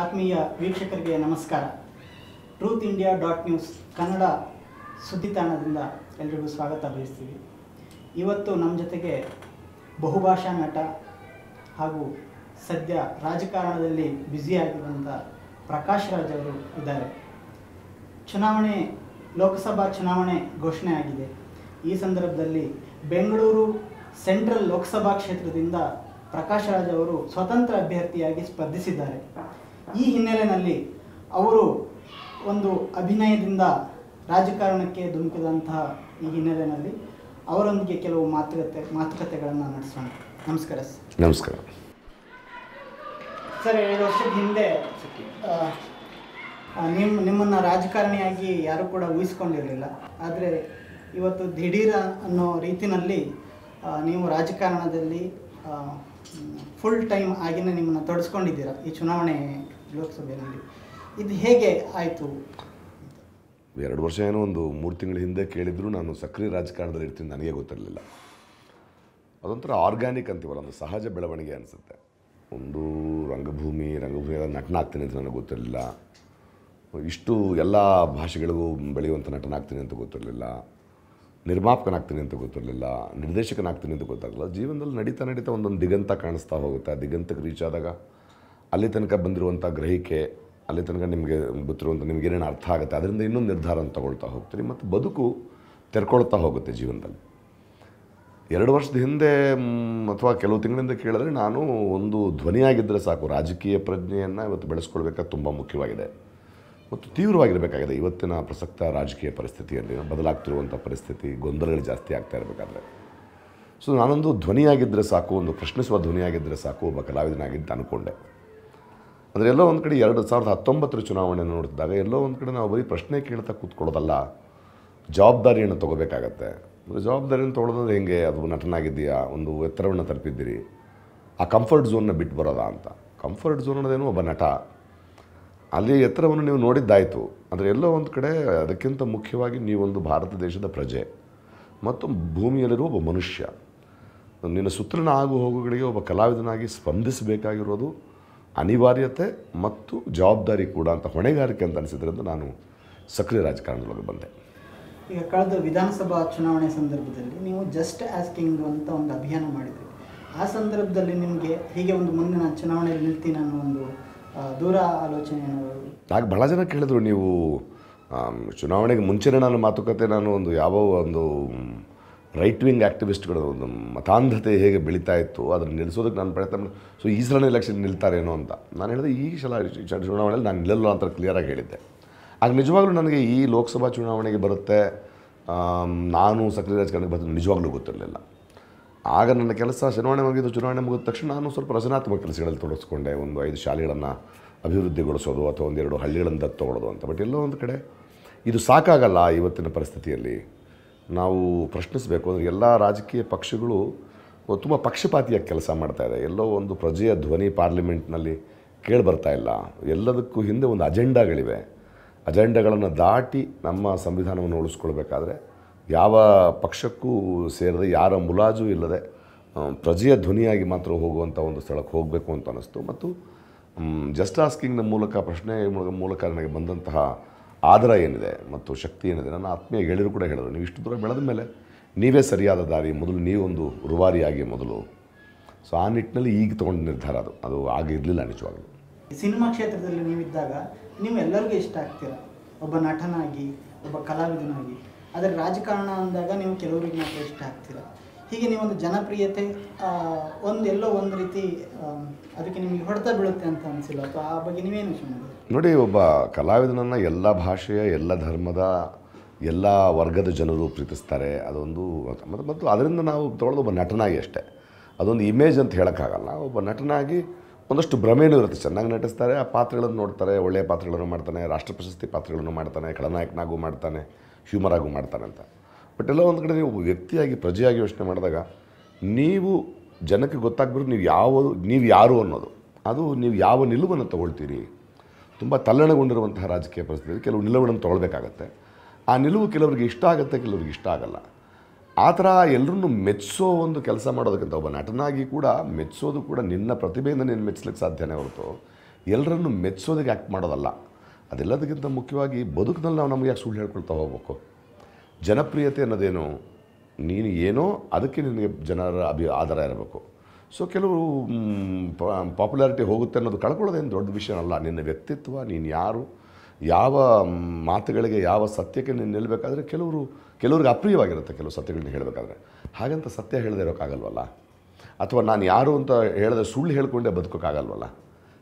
ಆತ್ಮೀಯ ವೀಕ್ಷಕರಿಗೆ ನಮಸ್ಕಾರ. Truth India dot news Kannada ಸುದ್ದಿತಾಣದಿಂದ ಎಲ್ರಿಗೂ ಸ್ವಾಗತ ಬಯಸ್ತೀವಿ ಇವತ್ತು ನಮ್ಮ ಜೊತೆಗೆ ಬಹುಭಾಷಾ ನಟ ಹಾಗೂ ಸದ್ಯ ರಾಜಕಾರಣದಲ್ಲಿ ಬ್ಯುಸಿಯಾಗಿರುವಂಥ ಪ್ರಕಾಶ್ ರಾಜ್ ಅವರು ಇದ್ದಾರೆ. ಚುನಾವಣೆ, ಲೋಕಸಭಾ ಚುನಾವಣೆ ಘೋಷಣೆ ಆಗಿದೆ. ಈ ಸಂದರ್ಭದಲ್ಲಿ ಬೆಂಗಳೂರು ಸೆಂಟ್ರಲ್ ಲೋಕಸಭಾ ಕ್ಷೇತ್ರದಿಂದ ಪ್ರಕಾಶ್ ರಾಜ್ ಅವರು ಸ್ವತಂತ್ರ ಅಭ್ಯರ್ಥಿಯಾಗಿ ಸ್ಪರ್ಧಿಸಿದ್ದಾರೆ. ಈ ಹಿನ್ನೆಲೆಯಲ್ಲಿ ಅವರು ಒಂದು ಅಭಿನಯದಿಂದ ರಾಜಕಾರಣಕ್ಕೆ ಧುಮುಕಿದಂತಹ ಈ ಹಿನ್ನೆಲೆಯಲ್ಲಿ ಅವರೊಂದಿಗೆ ಕೆಲವು ಮಾತುಕತೆ ಮಾತುಕತೆಗಳನ್ನು ನಡೆಸೋಣ. ನಮಸ್ಕಾರ ಸರ್. ನಮಸ್ಕಾರ. ಸರ್ ಎರಡು ವರ್ಷದ ಹಿಂದೆ ನಿಮ್ಮ ನಿಮ್ಮನ್ನು ರಾಜಕಾರಣಿಯಾಗಿ ಯಾರೂ ಕೂಡ ಊಹಿಸ್ಕೊಂಡಿರಲಿಲ್ಲ. ಆದರೆ ಇವತ್ತು ದಿಢೀರ ಅನ್ನೋ ರೀತಿಯಲ್ಲಿ ನೀವು ರಾಜಕಾರಣದಲ್ಲಿ ಫುಲ್ ಟೈಮ್ ಆಗಿನೇ ನಿಮ್ಮನ್ನು ತೊಡಸ್ಕೊಂಡಿದ್ದೀರಾ ಈ ಚುನಾವಣೆ ಲೋಕಸಭೆಯಲ್ಲಿ. ಇದು ಹೇಗೆ ಆಯಿತು? ಎರಡು ವರ್ಷ ಏನೋ ಒಂದು ಮೂರು ತಿಂಗಳ ಹಿಂದೆ ಕೇಳಿದ್ರು, ನಾನು ಸಕ್ರಿಯ ರಾಜಕಾರಣದಲ್ಲಿ ಇರ್ತೀನಿ, ನನಗೆ ಗೊತ್ತಿರಲಿಲ್ಲ. ಅದೊಂಥರ ಆರ್ಗ್ಯಾನಿಕ್ ಅಂತೀವಲ್ಲ, ಒಂದು ಸಹಜ ಬೆಳವಣಿಗೆ ಅನಿಸುತ್ತೆ. ಒಂದು ರಂಗಭೂಮಿ ರಂಗಭೂಮಿ ನಟನಾಗ್ತೀನಿ ಅಂತ ನನಗೆ ಗೊತ್ತಿರಲಿಲ್ಲ. ಇಷ್ಟು ಎಲ್ಲ ಭಾಷೆಗಳಿಗೂ ಬೆಳೆಯುವಂಥ ನಟನಾಗ್ತೀನಿ ಅಂತ ಗೊತ್ತಿರಲಿಲ್ಲ. ನಿರ್ಮಾಪಕನಾಗ್ತೀನಿ ಅಂತ ಗೊತ್ತಿರಲಿಲ್ಲ. ನಿರ್ದೇಶಕನಾಗ್ತೀನಿ ಅಂತ ಗೊತ್ತಾಗಲ್ಲ. ಜೀವನದಲ್ಲಿ ನಡೀತಾ ನಡೀತಾ ಒಂದೊಂದು ದಿಗಂತ ಕಾಣಿಸ್ತಾ ಹೋಗುತ್ತೆ. ಆ ದಿಗಂತಕ್ಕೆ ರೀಚ್ ಆದಾಗ ಅಲ್ಲಿ ತನಕ ಬಂದಿರುವಂಥ ಗ್ರಹಿಕೆ, ಅಲ್ಲಿ ತನಕ ನಿಮಗೆ ಗೊತ್ತಿರುವಂಥ ನಿಮ್ಗೆ ಏನೇನು ಅರ್ಥ ಆಗುತ್ತೆ, ಅದರಿಂದ ಇನ್ನೊಂದು ನಿರ್ಧಾರವನ್ನು ತಗೊಳ್ತಾ ಹೋಗ್ತೀರಿ ಮತ್ತು ಬದುಕು ತೆರ್ಕೊಳ್ತಾ ಹೋಗುತ್ತೆ ಜೀವನದಲ್ಲಿ. ಎರಡು ವರ್ಷದ ಹಿಂದೆ ಅಥವಾ ಕೆಲವು ತಿಂಗಳಿಂದ ಕೇಳಿದ್ರೆ ನಾನು ಒಂದು ಧ್ವನಿಯಾಗಿದ್ದರೆ ಸಾಕು. ರಾಜಕೀಯ ಪ್ರಜ್ಞೆಯನ್ನು ಇವತ್ತು ಬೆಳೆಸ್ಕೊಳ್ಬೇಕಾದ್ರೆ ತುಂಬ ಮುಖ್ಯವಾಗಿದೆ. ಮತ್ತು ತೀವ್ರವಾಗಿರಬೇಕಾಗಿದೆ. ಇವತ್ತಿನ ಪ್ರಸಕ್ತ ರಾಜಕೀಯ ಪರಿಸ್ಥಿತಿಯಲ್ಲಿ ಬದಲಾಗ್ತಿರುವಂಥ ಪರಿಸ್ಥಿತಿ, ಗೊಂದಲಗಳು ಜಾಸ್ತಿ ಆಗ್ತಾ ಇರಬೇಕಾದ್ರೆ. ಸೊ ನಾನೊಂದು ಧ್ವನಿಯಾಗಿದ್ದರೆ ಸಾಕು, ಒಂದು ಪ್ರಶ್ನಿಸುವ ಧ್ವನಿಯಾಗಿದ್ದರೆ ಸಾಕು, ಒಬ್ಬ ಕಲಾವಿದನಾಗಿದ್ದು ಅಂದ್ಕೊಂಡೆ ಅಂದರೆ ಎಲ್ಲೋ ಒಂದು ಕಡೆ ಎರಡು ಸಾವಿರದ ಹತ್ತೊಂಬತ್ತರ ಚುನಾವಣೆ ನೋಡಿದಾಗ ಎಲ್ಲೋ ಒಂದು ಕಡೆ ನಾವು ಬರೀ ಪ್ರಶ್ನೆ ಕೇಳ್ತಾ ಕೂತ್ಕೊಳ್ಳೋದಲ್ಲ, ಜವಾಬ್ದಾರಿಯನ್ನು ತೊಗೋಬೇಕಾಗತ್ತೆ. ಜವಾಬ್ದಾರಿಯನ್ನು ತೊಗೊಳೋದಂದ್ರೆ ಹೆಂಗೆ? ಅದು ನಟನಾಗಿದ್ದೀಯಾ? ಒಂದು ಎತ್ತರವನ್ನು ತಲುಪಿದ್ದೀರಿ. ಆ ಕಂಫರ್ಟ್ ಝೋನ್ನ ಬಿಟ್ಟು ಬರೋದಾ ಅಂತ. ಕಂಫರ್ಟ್ ಝೋನ್ ಅನ್ನೋದೇನು ಒಬ್ಬ ನಟ. ಅಲ್ಲಿ ಎತ್ತರವನ್ನು ನೀವು ನೋಡಿದ್ದಾಯಿತು. ಅಂದರೆ ಎಲ್ಲೋ ಒಂದು ಕಡೆ ಅದಕ್ಕಿಂತ ಮುಖ್ಯವಾಗಿ ನೀವೊಂದು ಭಾರತ ದೇಶದ ಪ್ರಜೆ. ಮತ್ತು ಭೂಮಿಯಲ್ಲಿರುವ ಒಬ್ಬ ಮನುಷ್ಯ. ನಿನ್ನ ಸುತ್ತಲಿನ ಆಗು ಹೋಗುಗಳಿಗೆ ಒಬ್ಬ ಕಲಾವಿದನಾಗಿ ಸ್ಪಂದಿಸಬೇಕಾಗಿರೋದು ಅನಿವಾರ್ಯತೆ ಮತ್ತು ಜವಾಬ್ದಾರಿ ಕೂಡ ಅಂತ ಹೊಣೆಗಾರಿಕೆ ಅಂತ ಅನಿಸಿದ್ರಿಂದ ನಾನು ಸಕ್ರಿಯ ರಾಜಕಾರಣದೊಳಗೆ ಬಂದೆ. ಈಗ ಕಳೆದ ವಿಧಾನಸಭಾ ಚುನಾವಣೆ ಸಂದರ್ಭದಲ್ಲಿ ನೀವು ಜಸ್ಟ್ ಆಸ್ಕಿಂಗ್ ಅಂತ ಒಂದು ಅಭಿಯಾನ ಮಾಡಿದ್ರಿ. ಆ ಸಂದರ್ಭದಲ್ಲಿ ನಿಮಗೆ ಹೀಗೆ ಒಂದು ಮುಂದಿನ ಚುನಾವಣೆಯಲ್ಲಿ ನಿಲ್ತೀನಿ ಅನ್ನೋ ಒಂದು ದೂರ ಆಲೋಚನೆ ಆಗ ಭಾಳ ಜನ ಕೇಳಿದ್ರು ನೀವು ಚುನಾವಣೆಗೆ ಮುಂಚೆನೇ ನಾನು ಮಾತುಕತೆ ನಾನು ಒಂದು ಯಾವ ಒಂದು ರೈಟ್ ವಿಂಗ್ ಆ್ಯಕ್ಟಿವಿಸ್ಟ್ಗಳ ಒಂದು ಮತಾಂಧತೆ ಹೇಗೆ ಬೆಳೀತಾ ಇತ್ತು, ಅದನ್ನು ನಿಲ್ಲಿಸೋದಕ್ಕೆ ನಾನು ಪ್ರಯತ್ನ ಮಾಡಿ ಸೊ ಈ ಸಲನೇ ಎಲೆಕ್ಷನ್ ನಿಲ್ತಾರೇನೋ ಅಂತ. ನಾನು ಹೇಳಿದೆ, ಈ ಸಲ ಚುನಾವಣೆಯಲ್ಲಿ ನಾನು ನಿಲ್ಲಲ್ಲ ಅಂತ ಕ್ಲಿಯರಾಗಿ ಹೇಳಿದ್ದೆ. ಆಗ ನಿಜವಾಗ್ಲೂ ನನಗೆ ಈ ಲೋಕಸಭಾ ಚುನಾವಣೆಗೆ ಬರುತ್ತೆ ನಾನು ಸಕ್ರಿಯ ರಾಜಕಾರಣಕ್ಕೆ ಬರ್ತೀನಿ ನಿಜವಾಗ್ಲೂ ಗೊತ್ತಿರಲಿಲ್ಲ. ಆಗ ನನ್ನ ಕೆಲಸ ಚುನಾವಣೆ ಮುಗಿದು ಚುನಾವಣೆ ಮುಗಿದ ತಕ್ಷಣ ನಾನು ಸ್ವಲ್ಪ ರಚನಾತ್ಮಕ ಕೆಲಸಗಳಲ್ಲಿ ತೊಡಗಿಸ್ಕೊಂಡೆ, ಒಂದು ಐದು ಶಾಲೆಗಳನ್ನು ಅಭಿವೃದ್ಧಿಗೊಳಿಸೋದು ಅಥವಾ ಒಂದೆರಡು ಹಳ್ಳಿಗಳನ್ನು ದತ್ತು ಅಂತ. ಬಟ್ ಎಲ್ಲೋ ಒಂದು ಕಡೆ ಇದು ಸಾಕಾಗಲ್ಲ ಇವತ್ತಿನ ಪರಿಸ್ಥಿತಿಯಲ್ಲಿ. ನಾವು ಪ್ರಶ್ನಿಸಬೇಕು ಅಂದರೆ ಎಲ್ಲ ರಾಜಕೀಯ ಪಕ್ಷಗಳು ತುಂಬ ಪಕ್ಷಪಾತಿಯಾಗಿ ಕೆಲಸ ಮಾಡ್ತಾ ಇದೆ. ಎಲ್ಲೋ ಒಂದು ಪ್ರಜೆಯ ಧ್ವನಿ ಪಾರ್ಲಿಮೆಂಟ್ನಲ್ಲಿ ಕೇಳಿ ಬರ್ತಾ ಇಲ್ಲ. ಎಲ್ಲದಕ್ಕೂ ಹಿಂದೆ ಒಂದು ಅಜೆಂಡಾಗಳಿವೆ. ಅಜೆಂಡಾಗಳನ್ನು ದಾಟಿ ನಮ್ಮ ಸಂವಿಧಾನವನ್ನು ಉಳಿಸ್ಕೊಳ್ಬೇಕಾದ್ರೆ ಯಾವ ಪಕ್ಷಕ್ಕೂ ಸೇರದೆ, ಯಾರ ಮುಲಾಜು ಇಲ್ಲದೆ ಪ್ರಜೆಯ ಧ್ವನಿಯಾಗಿ ಮಾತ್ರ ಹೋಗುವಂಥ ಒಂದು ಸ್ಥಳಕ್ಕೆ ಹೋಗಬೇಕು ಅಂತ ಅನ್ನಿಸ್ತು. ಮತ್ತು ಜಸ್ಟ್ ಆಸ್ಕಿಂಗ್ನ ಮೂಲಕ, ಪ್ರಶ್ನೆ ಮೂಲಕ ನನಗೆ ಬಂದಂತಹ ಆದರ ಏನಿದೆ ಮತ್ತು ಶಕ್ತಿ ಏನಿದೆ ನನ್ನ ಆತ್ಮೀಯ ಗೆಳೆಯರು ಕೂಡ ಹೇಳಿದ್ರು. ನೀವು ಇಷ್ಟು ದೂರ ಬೆಳೆದ ಮೇಲೆ ನೀವೇ ಸರಿಯಾದ ದಾರಿ, ಮೊದಲು ನೀವೊಂದು ರುವಾರಿಯಾಗಿ ಮೊದಲು. ಸೊ ಆ ನಿಟ್ಟಿನಲ್ಲಿ ಈಗ ತೊಗೊಂಡು ನಿರ್ಧಾರ ಅದು. ಅದು ಆಗಿರಲಿಲ್ಲ ನಿಜವಾಗ್ಲೂ. ಸಿನಿಮಾ ಕ್ಷೇತ್ರದಲ್ಲಿ ನೀವಿದ್ದಾಗ ನೀವು ಎಲ್ಲರಿಗೂ ಇಷ್ಟ ಆಗ್ತೀರಾ? ಒಬ್ಬ ನಟನಾಗಿ, ಒಬ್ಬ ಕಲಾವಿದನಾಗಿ. ಆದರೆ ರಾಜಕಾರಣ ಅಂದಾಗ ನೀವು ಕೆಲವರಿಗೆ ಮಾತ್ರ ಇಷ್ಟ ಆಗ್ತೀರಾ? ಹೀಗೆ ನೀವೊಂದು ಜನಪ್ರಿಯತೆ ಒಂದು ಎಲ್ಲೋ ಒಂದು ರೀತಿ ಅದಕ್ಕೆ ನಿಮಗೆ ಹೊಡೆತ ಬೀಳುತ್ತೆ ಅಂತ ಅನಿಸಿಲ್ಲ. ಅಥವಾ ಆ ಬಗ್ಗೆ ನೀವೇನು ಮಾಡಿದ್ರಿ ನೋಡಿ, ಒಬ್ಬ ಕಲಾವಿದನನ್ನು ಎಲ್ಲ ಭಾಷೆಯ, ಎಲ್ಲ ಧರ್ಮದ, ಎಲ್ಲ ವರ್ಗದ ಜನರು ಪ್ರೀತಿಸ್ತಾರೆ. ಅದೊಂದು ಮತ್ತು ಮತ್ತು ಅದರಿಂದ ನಾವು ತೊಗೊಳ್ಳೋದು ಒಬ್ಬ ನಟನಾಗಿ ಅಷ್ಟೇ. ಅದೊಂದು ಇಮೇಜ್ ಅಂತ ಹೇಳೋಕ್ಕಾಗಲ್ಲ. ಒಬ್ಬ ನಟನಾಗಿ ಒಂದಷ್ಟು ಭ್ರಮೇನೂ ಇರುತ್ತೆ. ಚೆನ್ನಾಗಿ ನಟಿಸ್ತಾರೆ, ಆ ಪಾತ್ರಗಳನ್ನು ನೋಡ್ತಾರೆ, ಒಳ್ಳೆಯ ಪಾತ್ರಗಳನ್ನು ಮಾಡ್ತಾನೆ, ರಾಷ್ಟ್ರ ಪ್ರಶಸ್ತಿ ಪಾತ್ರಗಳನ್ನು ಮಾಡ್ತಾನೆ, ಖಳನಾಯಕನಾಗೂ ಮಾಡ್ತಾನೆ ಹ್ಯೂಮರ್ ಆಗೂ ಮಾಡ್ತಾನೆ ಅಂತ. ಬಟ್ ಎಲ್ಲ ಒಂದು ಕಡೆ ನೀವು ವ್ಯಕ್ತಿಯಾಗಿ, ಪ್ರಜೆಯಾಗಿ ಯೋಚನೆ ಮಾಡಿದಾಗ ನೀವು ಜನಕ್ಕೆ ಗೊತ್ತಾಗ್ಬಿಟ್ಟು ನೀವು ಯಾವ, ನೀವು ಯಾರು ಅನ್ನೋದು. ಅದು ನೀವು ಯಾವ ನಿಲುವನ್ನು ತಗೊಳ್ತೀರಿ? ತುಂಬ ತಲ್ಲಣಗೊಂಡಿರುವಂತಹ ರಾಜಕೀಯ ಪರಿಸ್ಥಿತಿಯಲ್ಲಿ ಕೆಲವು ನಿಲುವುಗಳನ್ನು ತೊಗೊಳ್ಬೇಕಾಗತ್ತೆ. ಆ ನಿಲುವು ಕೆಲವರಿಗೆ ಇಷ್ಟ ಆಗುತ್ತೆ, ಕೆಲವರಿಗೆ ಇಷ್ಟ ಆಗಲ್ಲ. ಆ ಥರ ಎಲ್ಲರನ್ನೂ ಮೆಚ್ಚಿಸೋ ಒಂದು ಕೆಲಸ ಮಾಡೋದಕ್ಕಿಂತ ಒಬ್ಬ ನಟನಾಗಿ ಕೂಡ ಮೆಚ್ಚಿಸೋದು ಕೂಡ ನಿನ್ನ ಪ್ರತಿಭೆಯಿಂದ ನೀನು ಮೆಚ್ಚಲಿಕ್ಕೆ ಸಾಧ್ಯನೇ ಹೊರತು ಎಲ್ಲರನ್ನು ಮೆಚ್ಚೋದಕ್ಕೆ ಆ್ಯಕ್ಟ್ ಮಾಡೋದಲ್ಲ. ಅದೆಲ್ಲದಕ್ಕಿಂತ ಮುಖ್ಯವಾಗಿ ಬದುಕಿನಲ್ಲಿ ನಾವು ನಮಗೆ ಯಾಕೆ ಸುಳ್ಳು ಹೇಳ್ಕೊಳ್ತಾ ಹೋಗ್ಬೇಕು? ಜನಪ್ರಿಯತೆ ಅನ್ನೋದೇನು? ನೀನು ಏನೋ ಅದಕ್ಕೆ ನಿನಗೆ ಜನರ ಅಭಿ, ಆಧಾರ ಇರಬೇಕು. ಸೊ ಕೆಲವರು ಪಾಪ್ಯುಲಾರಿಟಿ ಹೋಗುತ್ತೆ ಅನ್ನೋದು ಕಳ್ಕೊಳ್ಳೋದೇನು ದೊಡ್ಡ ವಿಷಯ ಅಲ್ಲ. ನಿನ್ನ ವ್ಯಕ್ತಿತ್ವ, ನೀನು ಯಾರು, ಯಾವ ಮಾತುಗಳಿಗೆ ಯಾವ ಸತ್ಯಕ್ಕೆ ನೀನು ನಿಲ್ಲಬೇಕಾದ್ರೆ ಕೆಲವರು, ಕೆಲವ್ರಿಗೆ ಅಪ್ರಿಯವಾಗಿರುತ್ತೆ ಕೆಲವು ಸತ್ಯಗಳನ್ನ ಹೇಳಬೇಕಾದ್ರೆ. ಹಾಗಂತ ಸತ್ಯ ಹೇಳದೇ ಇರೋಕ್ಕಾಗಲ್ವಲ್ಲ? ಅಥವಾ ನಾನು ಯಾರು ಅಂತ ಹೇಳಿದ್ರೆ ಸುಳ್ಳು ಹೇಳ್ಕೊಂಡೇ ಬದುಕೋಕ್ಕಾಗಲ್ವಲ್ಲ?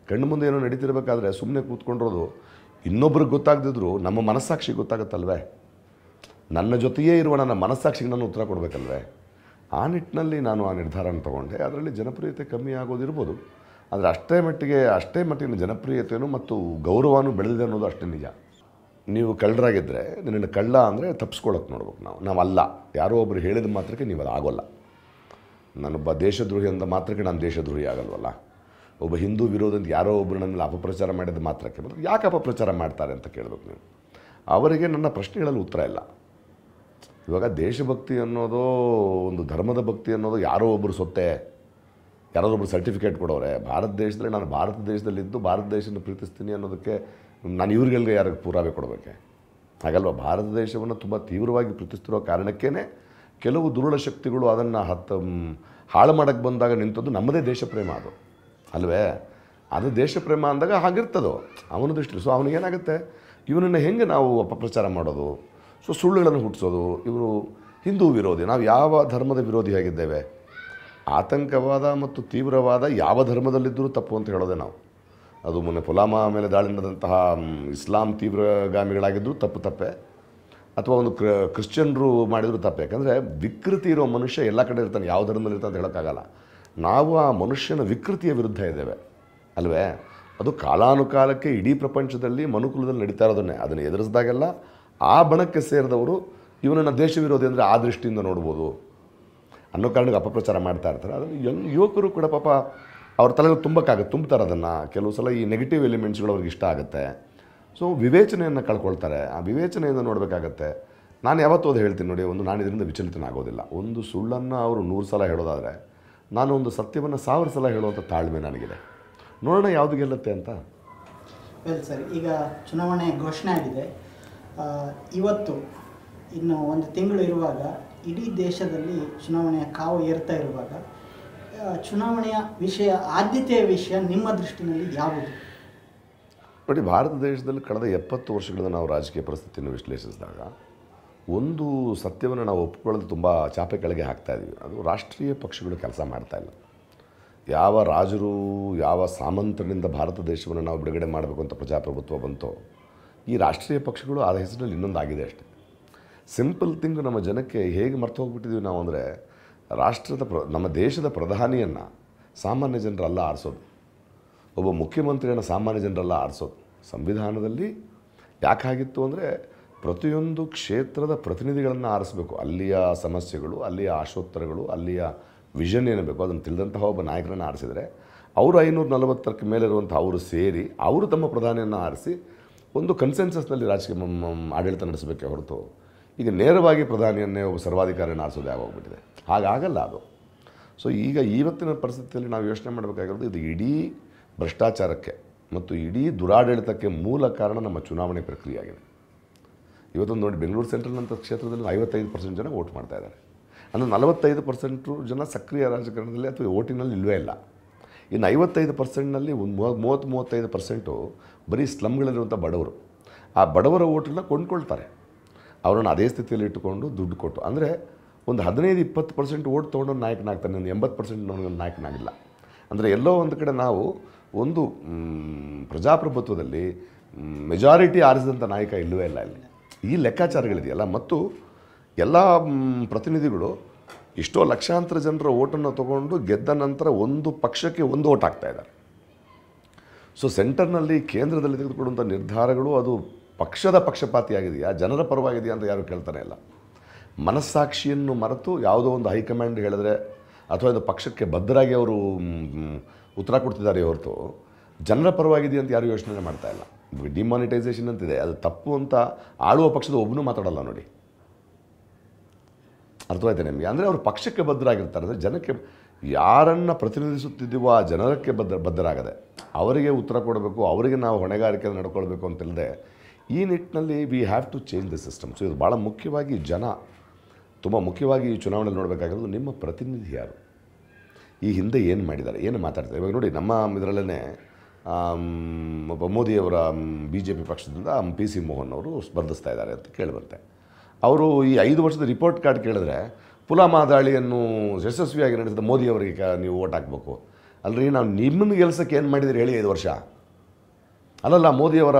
ಕಣ್ಣು ಮುಂದೆ ಏನೋ ನಡೀತಿರ್ಬೇಕಾದ್ರೆ ಸುಮ್ಮನೆ ಕೂತ್ಕೊಂಡಿರೋದು, ಇನ್ನೊಬ್ರಿಗೆ ಗೊತ್ತಾಗದಿದ್ರು ನಮ್ಮ ಮನಸ್ಸಾಕ್ಷಿಗೆ ಗೊತ್ತಾಗುತ್ತಲ್ವೇ? ನನ್ನ ಜೊತೆಯೇ ಇರುವ ನನ್ನ ಮನಸ್ಸಾಕ್ಷಿಗೆ ನಾನು ಉತ್ತರ ಕೊಡಬೇಕಲ್ವೇ? ಆ ನಿಟ್ಟಿನಲ್ಲಿ ನಾನು ಆ ನಿರ್ಧಾರನ ತಗೊಂಡೆ. ಅದರಲ್ಲಿ ಜನಪ್ರಿಯತೆ ಕಮ್ಮಿ ಆಗೋದಿರ್ಬೋದು. ಆದರೆ ಅಷ್ಟೇ ಮಟ್ಟಿಗೆ, ಅಷ್ಟೇ ಮಟ್ಟಿನ ಜನಪ್ರಿಯತೆಯೂ ಮತ್ತು ಗೌರವನೂ ಬೆಳೆದಿದೆ ಅನ್ನೋದು ಅಷ್ಟೇ ನಿಜ. ನೀವು ಕಳ್ಳರಾಗಿದ್ದರೆ ನಿನ್ನ ಕಳ್ಳ ಅಂದರೆ ತಪ್ಪಿಸ್ಕೊಳಕ್ಕೆ ನೋಡ್ಬೇಕು ನಾವು. ನಾವಲ್ಲ. ಯಾರೋ ಒಬ್ಬರು ಹೇಳಿದ ಮಾತ್ರಕ್ಕೆ ನೀವು ಅದು ಆಗೋಲ್ಲ. ನಾನೊಬ್ಬ ದೇಶದ್ರೋಹಿ ಅಂದ ಮಾತ್ರಕ್ಕೆ ನಾನು ದೇಶದ್ರೋಹಿ ಆಗಲ್ವಲ್ಲ. ಒಬ್ಬ ಹಿಂದೂ ವಿರೋಧ ಅಂತ ಯಾರೋ ಒಬ್ಬರು ನನ್ನಲ್ಲಿ ಅಪಪ್ರಚಾರ ಮಾಡಿದ ಮಾತ್ರಕ್ಕೆ ಯಾಕೆ ಅಪಪ್ರಚಾರ ಮಾಡ್ತಾರೆ ಅಂತ ಕೇಳಬೇಕು ನೀವು. ಅವರಿಗೆ ನನ್ನ ಪ್ರಶ್ನೆಗಳಲ್ಲಿ ಉತ್ತರ ಇಲ್ಲ. ಇವಾಗ ದೇಶಭಕ್ತಿ ಅನ್ನೋದು ಒಂದು ಧರ್ಮದ ಭಕ್ತಿ ಅನ್ನೋದು ಯಾರೋ ಒಬ್ಬರು ಸೊತ್ತೆ. ಯಾರಾದ್ರೂ ಒಬ್ಬರು ಸರ್ಟಿಫಿಕೇಟ್ ಕೊಡೋರೆ. ಭಾರತ ದೇಶದಲ್ಲಿ ನಾನು ಭಾರತ ದೇಶದಲ್ಲಿದ್ದು ಭಾರತ ದೇಶನ ಪ್ರೀತಿಸ್ತೀನಿ ಅನ್ನೋದಕ್ಕೆ ನಾನು ಇವ್ರಿಗೆಲ್ಲ ಯಾರಿಗೆ ಪುರಾವೆ ಕೊಡಬೇಕೆ? ಹಾಗಲ್ವ? ಭಾರತ ದೇಶವನ್ನು ತುಂಬ ತೀವ್ರವಾಗಿ ಪ್ರೀತಿಸ್ತಿರೋ ಕಾರಣಕ್ಕೇ ಕೆಲವು ದುರುಳ ಶಕ್ತಿಗಳು ಅದನ್ನು ಹತ್ತು ಹಾಳು ಮಾಡೋಕ್ಕೆ ಬಂದಾಗ ನಿಂತದ್ದು ನಮ್ಮದೇ ದೇಶ ಪ್ರೇಮ ಅದು. ಅಲ್ವೇ? ಅದು ದೇಶ ಪ್ರೇಮ ಅಂದಾಗ ಹಾಗಿರ್ತದೋ? ಅವನ ದೃಷ್ಟಿ ಸೊ ಅವನಿಗೇನಾಗುತ್ತೆ? ಇವನನ್ನು ಹೆಂಗೆ ನಾವು ಅಪಪ್ರಚಾರ ಮಾಡೋದು? ಸೊ ಸುಳ್ಳುಗಳನ್ನು ಹುಟ್ಟಿಸೋದು, ಇವರು ಹಿಂದೂ ವಿರೋಧಿ, ನಾವು ಯಾವ ಧರ್ಮದ ವಿರೋಧಿಯಾಗಿದ್ದೇವೆ ಆತಂಕವಾದ ಮತ್ತು ತೀವ್ರವಾದ ಯಾವ ಧರ್ಮದಲ್ಲಿದ್ದರೂ ತಪ್ಪು ಅಂತ ಹೇಳೋದೇ ನಾವು. ಅದು ಮೊನ್ನೆ ಪುಲಾಮಾ ಮೇಲೆ ದಾಳಿ ನಡೆದಂತಹ ಇಸ್ಲಾಂ ತೀವ್ರಗಾಮಿಗಳಾಗಿದ್ದರೂ ತಪ್ಪು ತಪ್ಪೆ. ಅಥವಾ ಒಂದು ಕ್ರ, ಕ್ರಿಶ್ಚಿಯನ್ರು ಮಾಡಿದರೂ ತಪ್ಪು. ಯಾಕಂದರೆ ವಿಕೃತಿ ಇರೋ ಮನುಷ್ಯ ಎಲ್ಲ ಕಡೆ ಇರ್ತಾನೆ, ಯಾವ ಧರ್ಮದಲ್ಲಿ ಇರ್ತಾನೆ ಅಂತ ಹೇಳೋಕ್ಕಾಗಲ್ಲ. ನಾವು ಆ ಮನುಷ್ಯನ ವಿಕೃತಿಯ ವಿರುದ್ಧ ಇದ್ದೇವೆ. ಅಲ್ವೇ? ಅದು ಕಾಲಾನುಕಾಲಕ್ಕೆ ಇಡೀ ಪ್ರಪಂಚದಲ್ಲಿ ಮನುಕುಲದಲ್ಲಿ ನಡೀತಾ ಇರೋದನ್ನೇ. ಅದನ್ನು ಎದುರಿಸಿದಾಗೆಲ್ಲ ಆ ಬಣಕ್ಕೆ ಸೇರಿದವರು ಇವನನ್ನು ದೇಶ ವಿರೋಧಿ ಅಂದರೆ ಆ ದೃಷ್ಟಿಯಿಂದ ನೋಡ್ಬೋದು. ಅನ್ನೋ ಕಾರಣಕ್ಕೆ ಅಪಪ್ರಚಾರ ಮಾಡ್ತಾ ಇರ್ತಾರೆ. ಅದನ್ನು ಯಂಗ್ ಯುವಕರು ಕೂಡ ಪಾಪ ಅವ್ರ ತಲೆಯಲ್ಲಿ ತುಂಬಕ್ಕಾಗುತ್ತೆ ತುಂಬ್ತಾರೆ ಅದನ್ನು. ಕೆಲವು ಸಲ ಈ ನೆಗೆಟಿವ್ ಎಲಿಮೆಂಟ್ಸ್ಗಳು ಅವ್ರಿಗೆ ಇಷ್ಟ ಆಗುತ್ತೆ. ಸೊ ವಿವೇಚನೆಯನ್ನು ಕಳ್ಕೊಳ್ತಾರೆ. ಆ ವಿವೇಚನೆಯಿಂದ ನೋಡಬೇಕಾಗತ್ತೆ. ನಾನು ಯಾವತ್ತೂ ಅದು ಹೇಳ್ತೀನಿ ನೋಡಿ, ಒಂದು ನಾನು ಇದರಿಂದ ವಿಚಲಿತನಾಗೋದಿಲ್ಲ ಒಂದು ಸುಳ್ಳನ್ನು ಅವರು ನೂರು ಸಲ ಹೇಳೋದಾದರೆ, ನಾನು ಒಂದು ಸತ್ಯವನ್ನು ಸಾವಿರ ಸಲ ಹೇಳುವಂಥ ತಾಳ್ಮೆ ನನಗಿದೆ. ನೋಡೋಣ ಯಾವುದು ಗೆಲ್ಲುತ್ತೆ ಅಂತ. ಸರ್ ಈಗ ಚುನಾವಣೆ ಘೋಷಣೆ ಆಗಿದೆ. ಇವತ್ತು, ಇನ್ನು ಒಂದು ತಿಂಗಳು ಇರುವಾಗ ಇಡೀ ದೇಶದಲ್ಲಿ ಚುನಾವಣೆಯ ಕಾವು ಏರ್ತಾ ಇರುವಾಗ ಚುನಾವಣೆಯ ವಿಷಯ, ಆದ್ಯತೆಯ ವಿಷಯ ನಿಮ್ಮ ದೃಷ್ಟಿನಲ್ಲಿ ಯಾವುದು? ನೋಡಿ, ಭಾರತ ದೇಶದಲ್ಲಿ ಕಳೆದ ಎಪ್ಪತ್ತು ವರ್ಷಗಳಿಂದ ನಾವು ರಾಜಕೀಯ ಪರಿಸ್ಥಿತಿಯನ್ನು ವಿಶ್ಲೇಷಿಸಿದಾಗ, ಒಂದು ಸತ್ಯವನ್ನು ನಾವು ಒಪ್ಕೊಳ್ಳೋದು ತುಂಬ ಚಾಪೆ ಕೆಳಗೆ ಹಾಕ್ತಾ ಇದ್ದೀವಿ ಅದು ರಾಷ್ಟ್ರೀಯ ಪಕ್ಷಗಳು ಕೆಲಸ ಮಾಡ್ತಾ ಇಲ್ಲ. ಯಾವ ರಾಜರು, ಯಾವ ಸಾಮಂತರಿಂದ ಭಾರತ ದೇಶವನ್ನು ನಾವು ಬಿಡುಗಡೆ ಮಾಡಬೇಕು ಅಂತ ಪ್ರಜಾಪ್ರಭುತ್ವ ಬಂತೋ ಈ ರಾಷ್ಟ್ರೀಯ ಪಕ್ಷಗಳು ಆ ಹೆಸರಿನಲ್ಲಿ ಇನ್ನೊಂದು ಆಗಿದೆ ಅಷ್ಟೆ. ಸಿಂಪಲ್ ಥಿಂಗ್ ನಮ್ಮ ಜನಕ್ಕೆ ಹೇಗೆ ಮರ್ತು ಹೋಗ್ಬಿಟ್ಟಿದ್ದೀವಿ ನಾವು ಅಂದರೆ ರಾಷ್ಟ್ರದ ಪ್ರ, ನಮ್ಮ ದೇಶದ ಪ್ರಧಾನಿಯನ್ನು ಸಾಮಾನ್ಯ ಜನರಲ್ಲ ಆರಿಸೋದು. ಒಬ್ಬ ಮುಖ್ಯಮಂತ್ರಿಯನ್ನು ಸಾಮಾನ್ಯ ಜನರಲ್ಲ ಆರಿಸೋದು. ಸಂವಿಧಾನದಲ್ಲಿ ಯಾಕಾಗಿತ್ತು ಅಂದರೆ ಪ್ರತಿಯೊಂದು ಕ್ಷೇತ್ರದ ಪ್ರತಿನಿಧಿಗಳನ್ನು ಆರಿಸಬೇಕು. ಅಲ್ಲಿಯ ಸಮಸ್ಯೆಗಳು, ಅಲ್ಲಿಯ ಆಶೋತ್ತರಗಳು, ಅಲ್ಲಿಯ ವಿಷನ್ ಏನಬೇಕು ಅದನ್ನು ತಿಳಿದಂತಹ ಒಬ್ಬ ನಾಯಕರನ್ನು ಆರಿಸಿದರೆ, ಅವರು ಐನೂರ ನಲವತ್ತರಕ್ಕೆ ಮೇಲಿರುವಂಥ ಅವರು ಸೇರಿ ಅವರು ತಮ್ಮ ಪ್ರಧಾನಿಯನ್ನು ಆರಿಸಿ ಒಂದು ಕನ್ಸೆನ್ಸಸ್ನಲ್ಲಿ ರಾಜಕೀಯ ಆಡಳಿತ ನಡೆಸಬೇಕೆ ಹೊರತು ಈಗ ನೇರವಾಗಿ ಪ್ರಧಾನಿಯನ್ನೇ ಒಬ್ಬ ಸರ್ವಾಧಿಕಾರಿಯನ್ನು ಆರಿಸೋದು ಯಾವಾಗ್ಬಿಟ್ಟಿದೆ ಹಾಗಾಗಲ್ಲ ಅದು. ಸೊ ಈಗ ಇವತ್ತಿನ ಪರಿಸ್ಥಿತಿಯಲ್ಲಿ ನಾವು ಯೋಚನೆ ಮಾಡಬೇಕಾಗಿರೋದು ಇದು ಇಡೀ ಭ್ರಷ್ಟಾಚಾರಕ್ಕೆ ಮತ್ತು ಇಡೀ ದುರಾಡಳಿತಕ್ಕೆ ಮೂಲ ಕಾರಣ ನಮ್ಮ ಚುನಾವಣೆ ಪ್ರಕ್ರಿಯೆ ಆಗಿದೆ ಇವತ್ತೊಂದು ನೋಡಿ ಬೆಂಗಳೂರು ಸೆಂಟ್ರಲ್ನಂಥ ಕ್ಷೇತ್ರದಲ್ಲಿ ಐವತ್ತೈದು ಪರ್ಸೆಂಟ್ ಜನ ವೋಟ್ ಮಾಡ್ತಾ ಇದ್ದಾರೆ. ಅಂದರೆ ನಲವತ್ತೈದು ಪರ್ಸೆಂಟು ಜನ ಸಕ್ರಿಯ ರಾಜಕಾರಣದಲ್ಲಿ ಅಥವಾ ಓಟಿನಲ್ಲಿ ಇಲ್ಲವೇ ಇಲ್ಲ. ಇನ್ನು ಐವತ್ತೈದು ಪರ್ಸೆಂಟ್ನಲ್ಲಿ ಒಂದು ಮೂವ- ಮೂವತ್ತು, ಮೂವತ್ತೈದು ಪರ್ಸೆಂಟು ಬರೀ ಸ್ಲಮ್ಗಳಲ್ಲಿರುವಂಥ ಬಡವರು. ಆ ಬಡವರ ಓಟನ್ನ ಕೊಂಡ್ಕೊಳ್ತಾರೆ. ಅವರನ್ನು ಅದೇ ಸ್ಥಿತಿಯಲ್ಲಿ ಇಟ್ಟುಕೊಂಡು ದುಡ್ಡು ಕೊಟ್ಟು. ಅಂದರೆ ಒಂದು ಹದಿನೈದು, ಇಪ್ಪತ್ತು ಪರ್ಸೆಂಟ್ ಓಟ್ ತೊಗೊಂಡು ನಾಯಕನಾಗ್ತಾನೆ, ಒಂದು ಎಂಬತ್ತು ಪರ್ಸೆಂಟ್ ನಮಗೆ ನಾಯಕನಾಗಿಲ್ಲ. ಅಂದರೆ ಎಲ್ಲೋ ಒಂದು ಕಡೆ ನಾವು ಒಂದು ಪ್ರಜಾಪ್ರಭುತ್ವದಲ್ಲಿ ಮೆಜಾರಿಟಿ ಆರಿಸಿದಂಥ ನಾಯಕ ಇಲ್ಲವೇ ಇಲ್ಲ ಇಲ್ಲಿ. ಈ ಲೆಕ್ಕಾಚಾರಗಳಿದೆಯಲ್ಲ. ಮತ್ತು ಎಲ್ಲ ಪ್ರತಿನಿಧಿಗಳು ಎಷ್ಟೋ ಲಕ್ಷಾಂತರ ಜನರ ಓಟನ್ನು ತಗೊಂಡು ಗೆದ್ದ ನಂತರ ಒಂದು ಪಕ್ಷಕ್ಕೆ ಒಂದು ಓಟ್ ಆಗ್ತಾ ಇದ್ದಾರೆ. ಸೊ ಸೆಂಟರ್ನಲ್ಲಿ ಕೇಂದ್ರದಲ್ಲಿ ತೆಗೆದುಕೊಳ್ಳುವಂಥ ನಿರ್ಧಾರಗಳು ಅದು ಪಕ್ಷದ ಪಕ್ಷಪಾತಿಯಾಗಿದೆಯಾ, ಜನರ ಪರವಾಗಿದೆಯಾ ಅಂತ ಯಾರು ಕೇಳ್ತಾನೆ ಇಲ್ಲ. ಮನಸ್ಸಾಕ್ಷಿಯನ್ನು ಮರೆತು ಯಾವುದೋ ಒಂದು ಹೈಕಮಾಂಡ್ ಹೇಳಿದ್ರೆ ಅಥವಾ ಇದು ಪಕ್ಷಕ್ಕೆ ಬದ್ಧರಾಗಿ ಅವರು ಉತ್ತರ ಕೊಡ್ತಿದ್ದಾರೆ ಹೊರತು ಜನರ ಪರವಾಗಿದೆಯಾ ಅಂತ ಯಾರು ಯೋಚನೆ ಮಾಡ್ತಾ ಇಲ್ಲ. ಡಿಮಾನಿಟೈಸೇಷನ್ ಅಂತಿದೆ, ಅದು ತಪ್ಪು ಅಂತ ಆಳುವ ಪಕ್ಷದ ಒಬ್ಬನೂ ಮಾತಾಡಲ್ಲ ನೋಡಿ. ಅರ್ಥವಾಯ್ತು ನಿಮಗೆ? ಅಂದರೆ ಅವರು ಪಕ್ಷಕ್ಕೆ ಬದ್ಧರಾಗಿರ್ತಾರೆ, ಅಂದರೆ ಜನಕ್ಕೆ ಯಾರನ್ನು ಪ್ರತಿನಿಧಿಸುತ್ತಿದ್ದೀವೋ ಆ ಜನರಕ್ಕೆ ಬದ್ಧ, ಬದ್ಧರಾಗದೆ. ಅವರಿಗೆ ಉತ್ತರ ಕೊಡಬೇಕು, ಅವರಿಗೆ ನಾವು ಹೊಣೆಗಾರಿಕೆ ನಡ್ಕೊಳ್ಬೇಕು ಅಂತಿಲ್ಲದೆ ಈ ನಿಟ್ಟಿನಲ್ಲಿ we have to change the system so ಇದು ಭಾಳ ಮುಖ್ಯವಾಗಿ ಜನ, ತುಂಬ ಮುಖ್ಯವಾಗಿ ಈ ಚುನಾವಣೆಯಲ್ಲಿ ನೋಡಬೇಕಾಗಿರೋದು ನಿಮ್ಮ ಪ್ರತಿನಿಧಿ ಯಾರು? ಈ ಹಿಂದೆ ಏನು ಮಾಡಿದ್ದಾರೆ? ಏನು ಮಾತಾಡ್ತಾರೆ ಇವಾಗ ನೋಡಿ, ನಮ್ಮ ಇದರಲ್ಲೇ ಮೋದಿಯವರ ಬಿ ಜೆ ಪಿ ಪಕ್ಷದಿಂದ ಪಿ ಸಿ ಮೋಹನ್ ಅವರು ಸ್ಪರ್ಧಿಸ್ತಾ ಇದ್ದಾರೆ ಅಂತ ಕೇಳಿಬರುತ್ತೆ ಅವರು ಈ ಐದು ವರ್ಷದ ರಿಪೋರ್ಟ್ ಕಾರ್ಡ್ ಕೇಳಿದ್ರೆ ಪುಲಾಮಾ ದಾಳಿಯನ್ನು ಯಶಸ್ವಿಯಾಗಿ ನಡೆಸಿದ ಮೋದಿಯವರಿಗೆ ಅವರಿಗೆ ನೀವು ಓಟ್ ಹಾಕಬೇಕು. ಅಲ್ರಿ, ನಾವು ನಿಮ್ಮನ್ನು ಗೆಲ್ಸಕ್ಕೆ ಏನು ಮಾಡಿದಿರಿ ಹೇಳಿ ಐದು ವರ್ಷ? ಅಲ್ಲಲ್ಲ ಮೋದಿಯವರ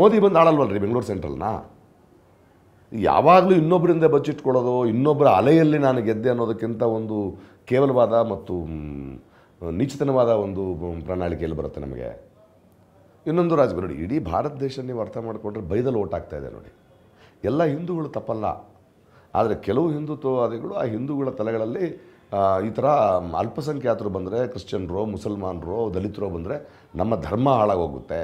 ಮೋದಿ ಬಂದು ರೀ ಬೆಂಗಳೂರು ಸೆಂಟ್ರಲ್ನ ಯಾವಾಗಲೂ ಇನ್ನೊಬ್ಬರಿಂದ ಬಚ್ಚಿಟ್ಕೊಳ್ಳೋದು ಇನ್ನೊಬ್ಬರ ಅಲೆಯಲ್ಲಿ ನಾನು ಗೆದ್ದೆ ಅನ್ನೋದಕ್ಕಿಂತ ಒಂದು ಕೇವಲವಾದ ಮತ್ತು ನೀಚತನವಾದ ಒಂದು ಪ್ರಣಾಳಿಕೆಯಲ್ಲಿ ಬರುತ್ತೆ ನಮಗೆ. ಇನ್ನೊಂದು ರಾಜ್ಯ, ನೋಡಿ, ಇಡೀ ಭಾರತ ದೇಶ ನೀವು ಅರ್ಥ ಮಾಡಿಕೊಂಡ್ರೆ ಬೈದಲ್ಲಿ ಓಟ್ ಆಗ್ತಾ ನೋಡಿ. ಎಲ್ಲ ಹಿಂದೂಗಳು ತಪ್ಪಲ್ಲ. ಆದರೆ ಕೆಲವು ಹಿಂದುತ್ವವಾದಿಗಳು ಆ ಹಿಂದೂಗಳ ತಲೆಗಳಲ್ಲಿ ಈ ಥರ ಅಲ್ಪಸಂಖ್ಯಾತರು ಬಂದರೆ, ಕ್ರಿಶ್ಚಿಯನ್ರು, ಮುಸಲ್ಮಾನರು, ದಲಿತರು ಬಂದರೆ ನಮ್ಮ ಧರ್ಮ ಹಾಳಾಗೋಗುತ್ತೆ.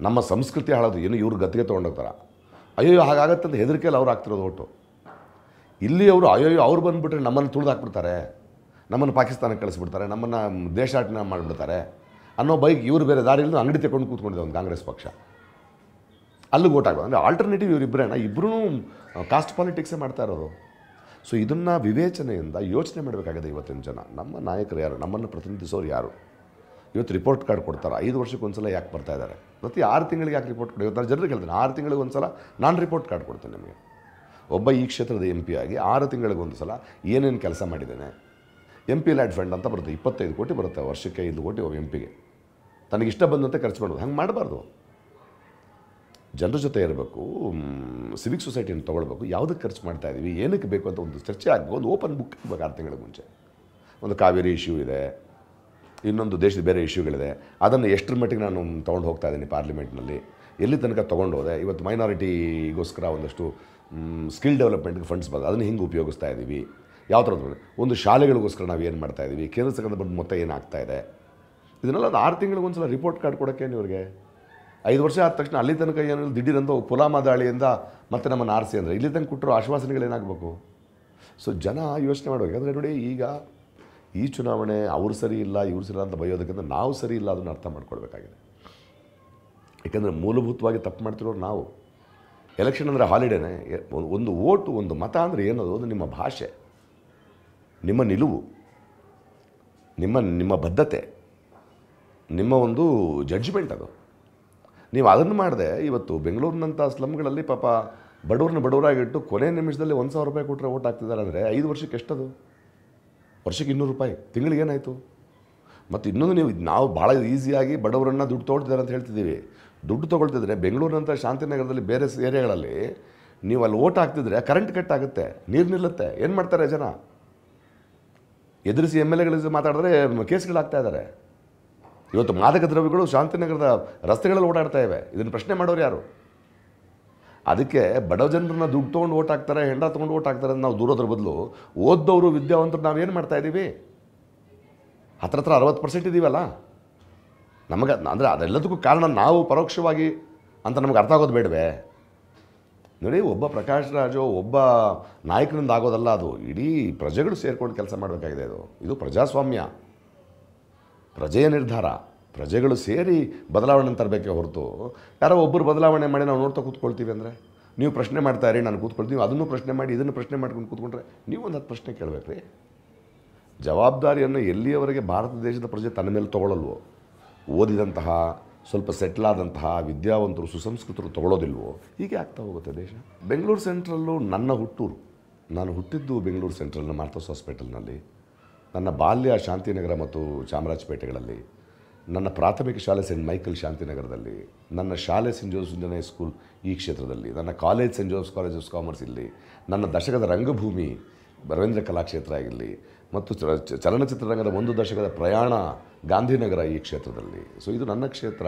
ನಮ್ಮ ಸಂಸ್ಕೃತಿ ಹಾಳೋದು ಏನು ಇವ್ರು ಗತಿಗೆ ತೊಗೊಂಡೋಗ್ತಾರೆ. ಅಯ್ಯೋ ಹಾಗಾಗತ್ತೆ ಅಂತ ಹೆದರಿಕೆಯಲ್ಲಿ ಅವ್ರು ಆಗ್ತಿರೋದು ಒಟ್ಟು. ಇಲ್ಲಿ ಅವರು ಅಯ್ಯೋ ಅವ್ರು ಬಂದುಬಿಟ್ರೆ ನಮ್ಮನ್ನು ತುಳಿದು ಹಾಕ್ಬಿಡ್ತಾರೆ. ನಮ್ಮನ್ನು ಪಾಕಿಸ್ತಾನಕ್ಕೆ ಕಳಿಸ್ಬಿಡ್ತಾರೆ. ನಮ್ಮನ್ನು ದೇಶಾಟನೆ ಮಾಡಿಬಿಡ್ತಾರೆ. ಅನ್ನೋ ಬೈಕ್ ಇವರು ಬೇರೆ ದಾರಿಯಲ್ಲಿ ಅಂಗಡಿ ತಗೊಂಡು ಕೂತ್ಕೊಂಡಿದೆ ಒಂದು ಕಾಂಗ್ರೆಸ್ ಪಕ್ಷ. ಅಲ್ಲಿಗೆ ಓಟ್ ಆಗೋದು ಅಂದರೆ ಆಲ್ಟರ್ನೇಟಿವ್ ಇವರಿಬ್ಬರೇನ ಇಬ್ಬರೂ ಕಾಸ್ಟ್ ಪಾಲಿಟಿಕ್ಸೇ ಮಾಡ್ತಾ ಇರೋರು. ಸೊ ಇದನ್ನು ವಿವೇಚನೆಯಿಂದ ಯೋಚನೆ ಮಾಡಬೇಕಾಗಿದೆ ಇವತ್ತಿನ ಜನ. ನಮ್ಮ ನಾಯಕರು ಯಾರು? ನಮ್ಮನ್ನು ಪ್ರತಿನಿಧಿಸೋರು ಯಾರು? ಇವತ್ತು ರಿಪೋರ್ಟ್ ಕಾರ್ಡ್ ಕೊಡ್ತಾರೆ. ಐದು ವರ್ಷಕ್ಕೆ ಒಂದ್ಸಲ ಯಾಕೆ ಬರ್ತಾ ಇದ್ದಾರೆ ಪ್ರತಿ ಆರು ತಿಂಗಳಿಗೆ ಯಾಕೆ ರಿಪೋರ್ಟ್ ಕೊಡಿ ಇವತ್ತು ಜನರಿಗೆ ಹೇಳ್ತೀನಿ. ಆರು ತಿಂಗಳಿಗೆ ಒಂದು ಸಲ ನಾನು ರಿಪೋರ್ಟ್ ಕಾರ್ಡ್ ಕೊಡ್ತೇನೆ ನಿಮಗೆ. ಒಬ್ಬ ಈ ಕ್ಷೇತ್ರದ ಎಂ ಪಿ ಆಗಿ ಆರು ತಿಂಗಳಿಗೆ ಒಂದು ಸಲ ಏನೇನು ಕೆಲಸ ಮಾಡಿದ್ದೇನೆ? ಎಂ ಪಿ ಲ್ಯಾಡ್ ಫಂಡ್ ಅಂತ ಬರುತ್ತೆ. ಇಪ್ಪತ್ತೈದು ಕೋಟಿ ಬರುತ್ತೆ ವರ್ಷಕ್ಕೆ ಐದು ಕೋಟಿ ಒಬ್ಬ ಎಂ ಪಿಗೆ ತನಗಿಷ್ಟ ಬಂದಂತೆ ಖರ್ಚು ಮಾಡೋದು ಹಂಗೆ ಮಾಡಬಾರ್ದು. ಜನರ ಜೊತೆ ಇರಬೇಕು ಸಿವಿಕ್ ಸೊಸೈಟಿಯನ್ನು ತೊಗೊಳ್ಬೇಕು ಯಾವುದಕ್ಕೆ ಖರ್ಚು ಮಾಡ್ತಾ ಇದ್ದೀವಿ ಏನಕ್ಕೆ ಬೇಕು ಅಂತ ಒಂದು ಚರ್ಚೆ ಆಗಬೇಕು ಒಂದು ಓಪನ್ ಬುಕ್ ಇರಬೇಕು ಆರು ತಿಂಗಳ ಮುಂಚೆ. ಒಂದು ಕಾವೇರಿ ಇಶ್ಯೂ ಇದೆ, ಇನ್ನೊಂದು ದೇಶದ ಬೇರೆ ಇಶ್ಯೂಗಳಿದೆ ಅದನ್ನು ಎಷ್ಟರ ಮಟ್ಟಿಗೆ ನಾನು ತೊಗೊಂಡು ಹೋಗ್ತಾ ಇದ್ದೀನಿ ಪಾರ್ಲಿಮೆಂಟ್ನಲ್ಲಿ ಎಲ್ಲಿ ತನಕ ತೊಗೊಂಡು ಹೋದೆ, ಇವತ್ತು ಮೈನಾರಿಟಿಗೋಸ್ಕರ ಒಂದಷ್ಟು ಸ್ಕಿಲ್ ಡೆವಲಪ್ಮೆಂಟ್ಗೆ ಫಂಡ್ಸ್ ಬಂದ, ಅದನ್ನು ಹಿಂಗೆ ಉಪಯೋಗಿಸ್ತಾ ಇದ್ದೀವಿ ಯಾವ ಥರದ ಒಂದು ಶಾಲೆಗಳಿಗೋಸ್ಕರ ನಾವು ಏನು ಮಾಡ್ತಾ ಇದ್ದೀವಿ ಕೇಂದ್ರ ಸರ್ಕಾರದ ಬಂದು ಮೊತ್ತ ಏನಾಗ್ತಾ ಇದೆ, ಇದನ್ನೆಲ್ಲ ಒಂದು ಆರು ತಿಂಗಳಿಗೆ ಒಂದ್ಸಲ ರಿಪೋರ್ಟ್ ಕಾರ್ಡ್ ಕೊಡೋಕ್ಕೆ ಇವ್ರಿಗೆ? ಐದು ವರ್ಷ ಆದ ತಕ್ಷಣ ಅಲ್ಲಿ ತನಕ ಏನು ದಿಢೀರಂತ ಪುಲಾಮಾ ದಾಳಿಯಿಂದ ಮತ್ತೆ ನಮ್ಮನ್ನು ಆರಿಸಿ ಅಂದರೆ ಇಲ್ಲಿ ತನಕ ಕೊಟ್ಟರು ಆಶ್ವಾಸನೆಗಳೇನಾಗಬೇಕು ಸೊ ಜನ ಯೋಚನೆ ಮಾಡಬೇಕು ಯಾಕಂದರೆ ನೋಡಿ ಈಗ ಈ ಚುನಾವಣೆ ಅವ್ರು ಸರಿ ಇಲ್ಲ, ಇವ್ರು ಸರಿ ಅಂತ ಬಯೋದಕ್ಕಿಂತ ನಾವು ಸರಿ ಇಲ್ಲ ಅದನ್ನು ಅರ್ಥ ಮಾಡ್ಕೊಳ್ಬೇಕಾಗಿದೆ. ಯಾಕಂದರೆ ಮೂಲಭೂತವಾಗಿ ತಪ್ಪು ಮಾಡ್ತಿರೋರು ನಾವು. ಎಲೆಕ್ಷನ್ ಅಂದರೆ ಹಾಲಿಡೇನೆ ಒಂದು ಓಟು, ಒಂದು ಮತ ಅಂದರೆ ಏನದು? ಅದು ನಿಮ್ಮ ಭಾಷೆ. ನಿಮ್ಮ ನಿಲುವು. ನಿಮ್ಮ ನಿಮ್ಮ ಬದ್ಧತೆ. ನಿಮ್ಮ ಒಂದು ಜಡ್ಜ್ಮೆಂಟ್ ಅದು. ನೀವು ಅದನ್ನು ಮಾಡಿದೆ, ಇವತ್ತು ಬೆಂಗಳೂರಿನಂಥ ಸ್ಲಮ್ಗಳಲ್ಲಿ ಪಾಪ ಬಡವ್ರನ್ನ ಬಡವರಾಗಿಟ್ಟು ಕೊನೆ ನಿಮಿಷದಲ್ಲಿ ಒಂದು ಸಾವಿರ ರೂಪಾಯಿ ಕೊಟ್ಟರೆ ಓಟ್ ಹಾಕ್ತಿದ್ದಾರೆ ಅಂದರೆ ಐದು ವರ್ಷಕ್ಕೆ ಎಷ್ಟದು? ವರ್ಷಕ್ಕೆ ಇನ್ನೂರು ರೂಪಾಯಿ. ತಿಂಗಳಿಗೆ ಏನಾಯಿತು? ಮತ್ತು ಇನ್ನೊಂದು ನೀವು ನಾವು ಭಾಳ ಈಸಿಯಾಗಿ ಬಡವರನ್ನ ದುಡ್ಡು ತೊಗೊಳ್ತಿದ್ದಾರೆ ಅಂತ ಹೇಳ್ತಿದ್ದೀವಿ. ದುಡ್ಡು ತೊಗೊಳ್ತಿದ್ರೆ ಬೆಂಗಳೂರಿನಂಥ ಶಾಂತಿನಗರದಲ್ಲಿ ಬೇರೆ ಏರಿಯಾಗಳಲ್ಲಿ ನೀವು ಅಲ್ಲಿ ಓಟ್ ಹಾಕ್ತಿದ್ರೆ ಕರೆಂಟ್ ಕಟ್ ಆಗುತ್ತೆ, ನೀರು ನಿಲ್ಲುತ್ತೆ. ಏನು ಮಾಡ್ತಾರೆ ಜನ? ಎದುರಿಸಿ ಎಂ ಎಲ್ ಎಗಳು ಮಾತಾಡಿದ್ರೆ ಕೇಸ್ಗಳಾಗ್ತಾ ಇದ್ದಾರೆ ಇವತ್ತು ಮಾದಕ ದ್ರವ್ಯಗಳು ಶಾಂತಿನಗರದ ರಸ್ತೆಗಳಲ್ಲಿ ಓಡಾಡ್ತಾ ಇವೆ. ಇದನ್ನು ಪ್ರಶ್ನೆ ಮಾಡೋರು ಯಾರು? ಅದಕ್ಕೆ ಬಡ ಜನರನ್ನ ದುಡ್ಡು ತೊಗೊಂಡು ಓಟ್ ಹಾಕ್ತಾರೆ, ಹೆಂಡ ತೊಗೊಂಡು ಓಟ್ ಹಾಕ್ತಾರೆ ಅಂತ ನಾವು ದೂರೋದ್ರ ಬದಲು ಓದ್ದವರು ವಿದ್ಯಾವಂತರು ನಾವೇನು ಮಾಡ್ತಾ ಇದ್ದೀವಿ ಹತ್ರ ಹತ್ರ ಅರವತ್ತು ಪರ್ಸೆಂಟ್ ಇದ್ದೀವಲ್ಲ ನಮಗೆ ಅಂದರೆ ಅದೆಲ್ಲದಕ್ಕೂ ಕಾರಣ ನಾವು ಪರೋಕ್ಷವಾಗಿ ಅಂತ ನಮಗೆ ಅರ್ಥ ಆಗೋದು ಬೇಡವೇ? ನೋಡಿ, ಒಬ್ಬ ಪ್ರಕಾಶ್ ರಾಜು, ಒಬ್ಬ ನಾಯಕನಿಂದ ಆಗೋದಲ್ಲ ಅದು. ಇಡೀ ಪ್ರಜೆಗಳು ಸೇರಿಕೊಂಡು ಕೆಲಸ ಮಾಡಬೇಕಾಗಿದೆ ಅದು. ಇದು ಪ್ರಜಾಸ್ವಾಮ್ಯ. ಪ್ರಜೆಯ ನಿರ್ಧಾರ, ಪ್ರಜೆಗಳು ಸೇರಿ ಬದಲಾವಣೆ ತರಬೇಕೆ ಹೊರತು ಯಾರೋ ಒಬ್ಬರು ಬದಲಾವಣೆ ಮಾಡಿ ನಾವು ನೋಡ್ತಾ ಕೂತ್ಕೊಳ್ತೀವಿ ಅಂದರೆ? ನೀವು ಪ್ರಶ್ನೆ ಮಾಡ್ತಾ ಇರಿ, ನಾನು ಕೂತ್ಕೊಳ್ತೀವಿ ಅದನ್ನು ಪ್ರಶ್ನೆ ಮಾಡಿ, ಇದನ್ನು ಪ್ರಶ್ನೆ ಮಾಡ್ಕೊಂಡು ಕೂತ್ಕೊಂಡ್ರೆ ನೀವು ಒಂದು ಹತ್ತು ಪ್ರಶ್ನೆ ಕೇಳಬೇಕು ರೀ. ಜವಾಬ್ದಾರಿಯನ್ನು ಎಲ್ಲಿಯವರೆಗೆ ಭಾರತ ದೇಶದ ಪ್ರಜೆ ತನ್ನ ಮೇಲೆ ತಗೊಳ್ಳಲ್ವೋ ಓದಿದಂತಹ, ಸ್ವಲ್ಪ ಸೆಟ್ಲ್ ಆದಂತಹ ವಿದ್ಯಾವಂತರು, ಸುಸಂಸ್ಕೃತರು ತಗೊಳ್ಳೋದಿಲ್ವೋ ಹೀಗೆ ಆಗ್ತಾ ಹೋಗುತ್ತೆ ದೇಶ. ಬೆಂಗಳೂರು ಸೆಂಟ್ರಲ್ಲು ನನ್ನ ಹುಟ್ಟೂರು. ನಾನು ಹುಟ್ಟಿದ್ದು ಬೆಂಗಳೂರು ಸೆಂಟ್ರಲ್ನ ಮಾರ್ಥಸ್ ಹಾಸ್ಪಿಟಲ್ನಲ್ಲಿ ನನ್ನ ಬಾಲ್ಯ ಶಾಂತಿನಗರ ಮತ್ತು ಚಾಮರಾಜಪೇಟೆಗಳಲ್ಲಿ, ನನ್ನ ಪ್ರಾಥಮಿಕ ಶಾಲೆ ಸೆಂಟ್ ಮೈಕಲ್ ಶಾಂತಿನಗರದಲ್ಲಿ, ನನ್ನ ಶಾಲೆ ಸೆಂಟ್ ಜೋಸ್ ಸ್ಕೂಲ್ ಈ ಕ್ಷೇತ್ರದಲ್ಲಿ, ನನ್ನ ಕಾಲೇಜ್ ಸೆಂಟ್ ಜೋಸ್ ಕಾಲೇಜ್ ಆಫ್ ಕಾಮರ್ಸ್ ಇಲ್ಲಿ, ನನ್ನ ದಶಕದ ರಂಗಭೂಮಿ ರವೀಂದ್ರ ಕಲಾಕ್ಷೇತ್ರ ಆಗಿರಲಿ ಮತ್ತು ಚಲನಚಿತ್ರರಂಗದ ಒಂದು ದಶಕದ ಪ್ರಯಾಣ ಗಾಂಧಿನಗರ ಈ ಕ್ಷೇತ್ರದಲ್ಲಿ. ಸೊ ಇದು ನನ್ನ ಕ್ಷೇತ್ರ.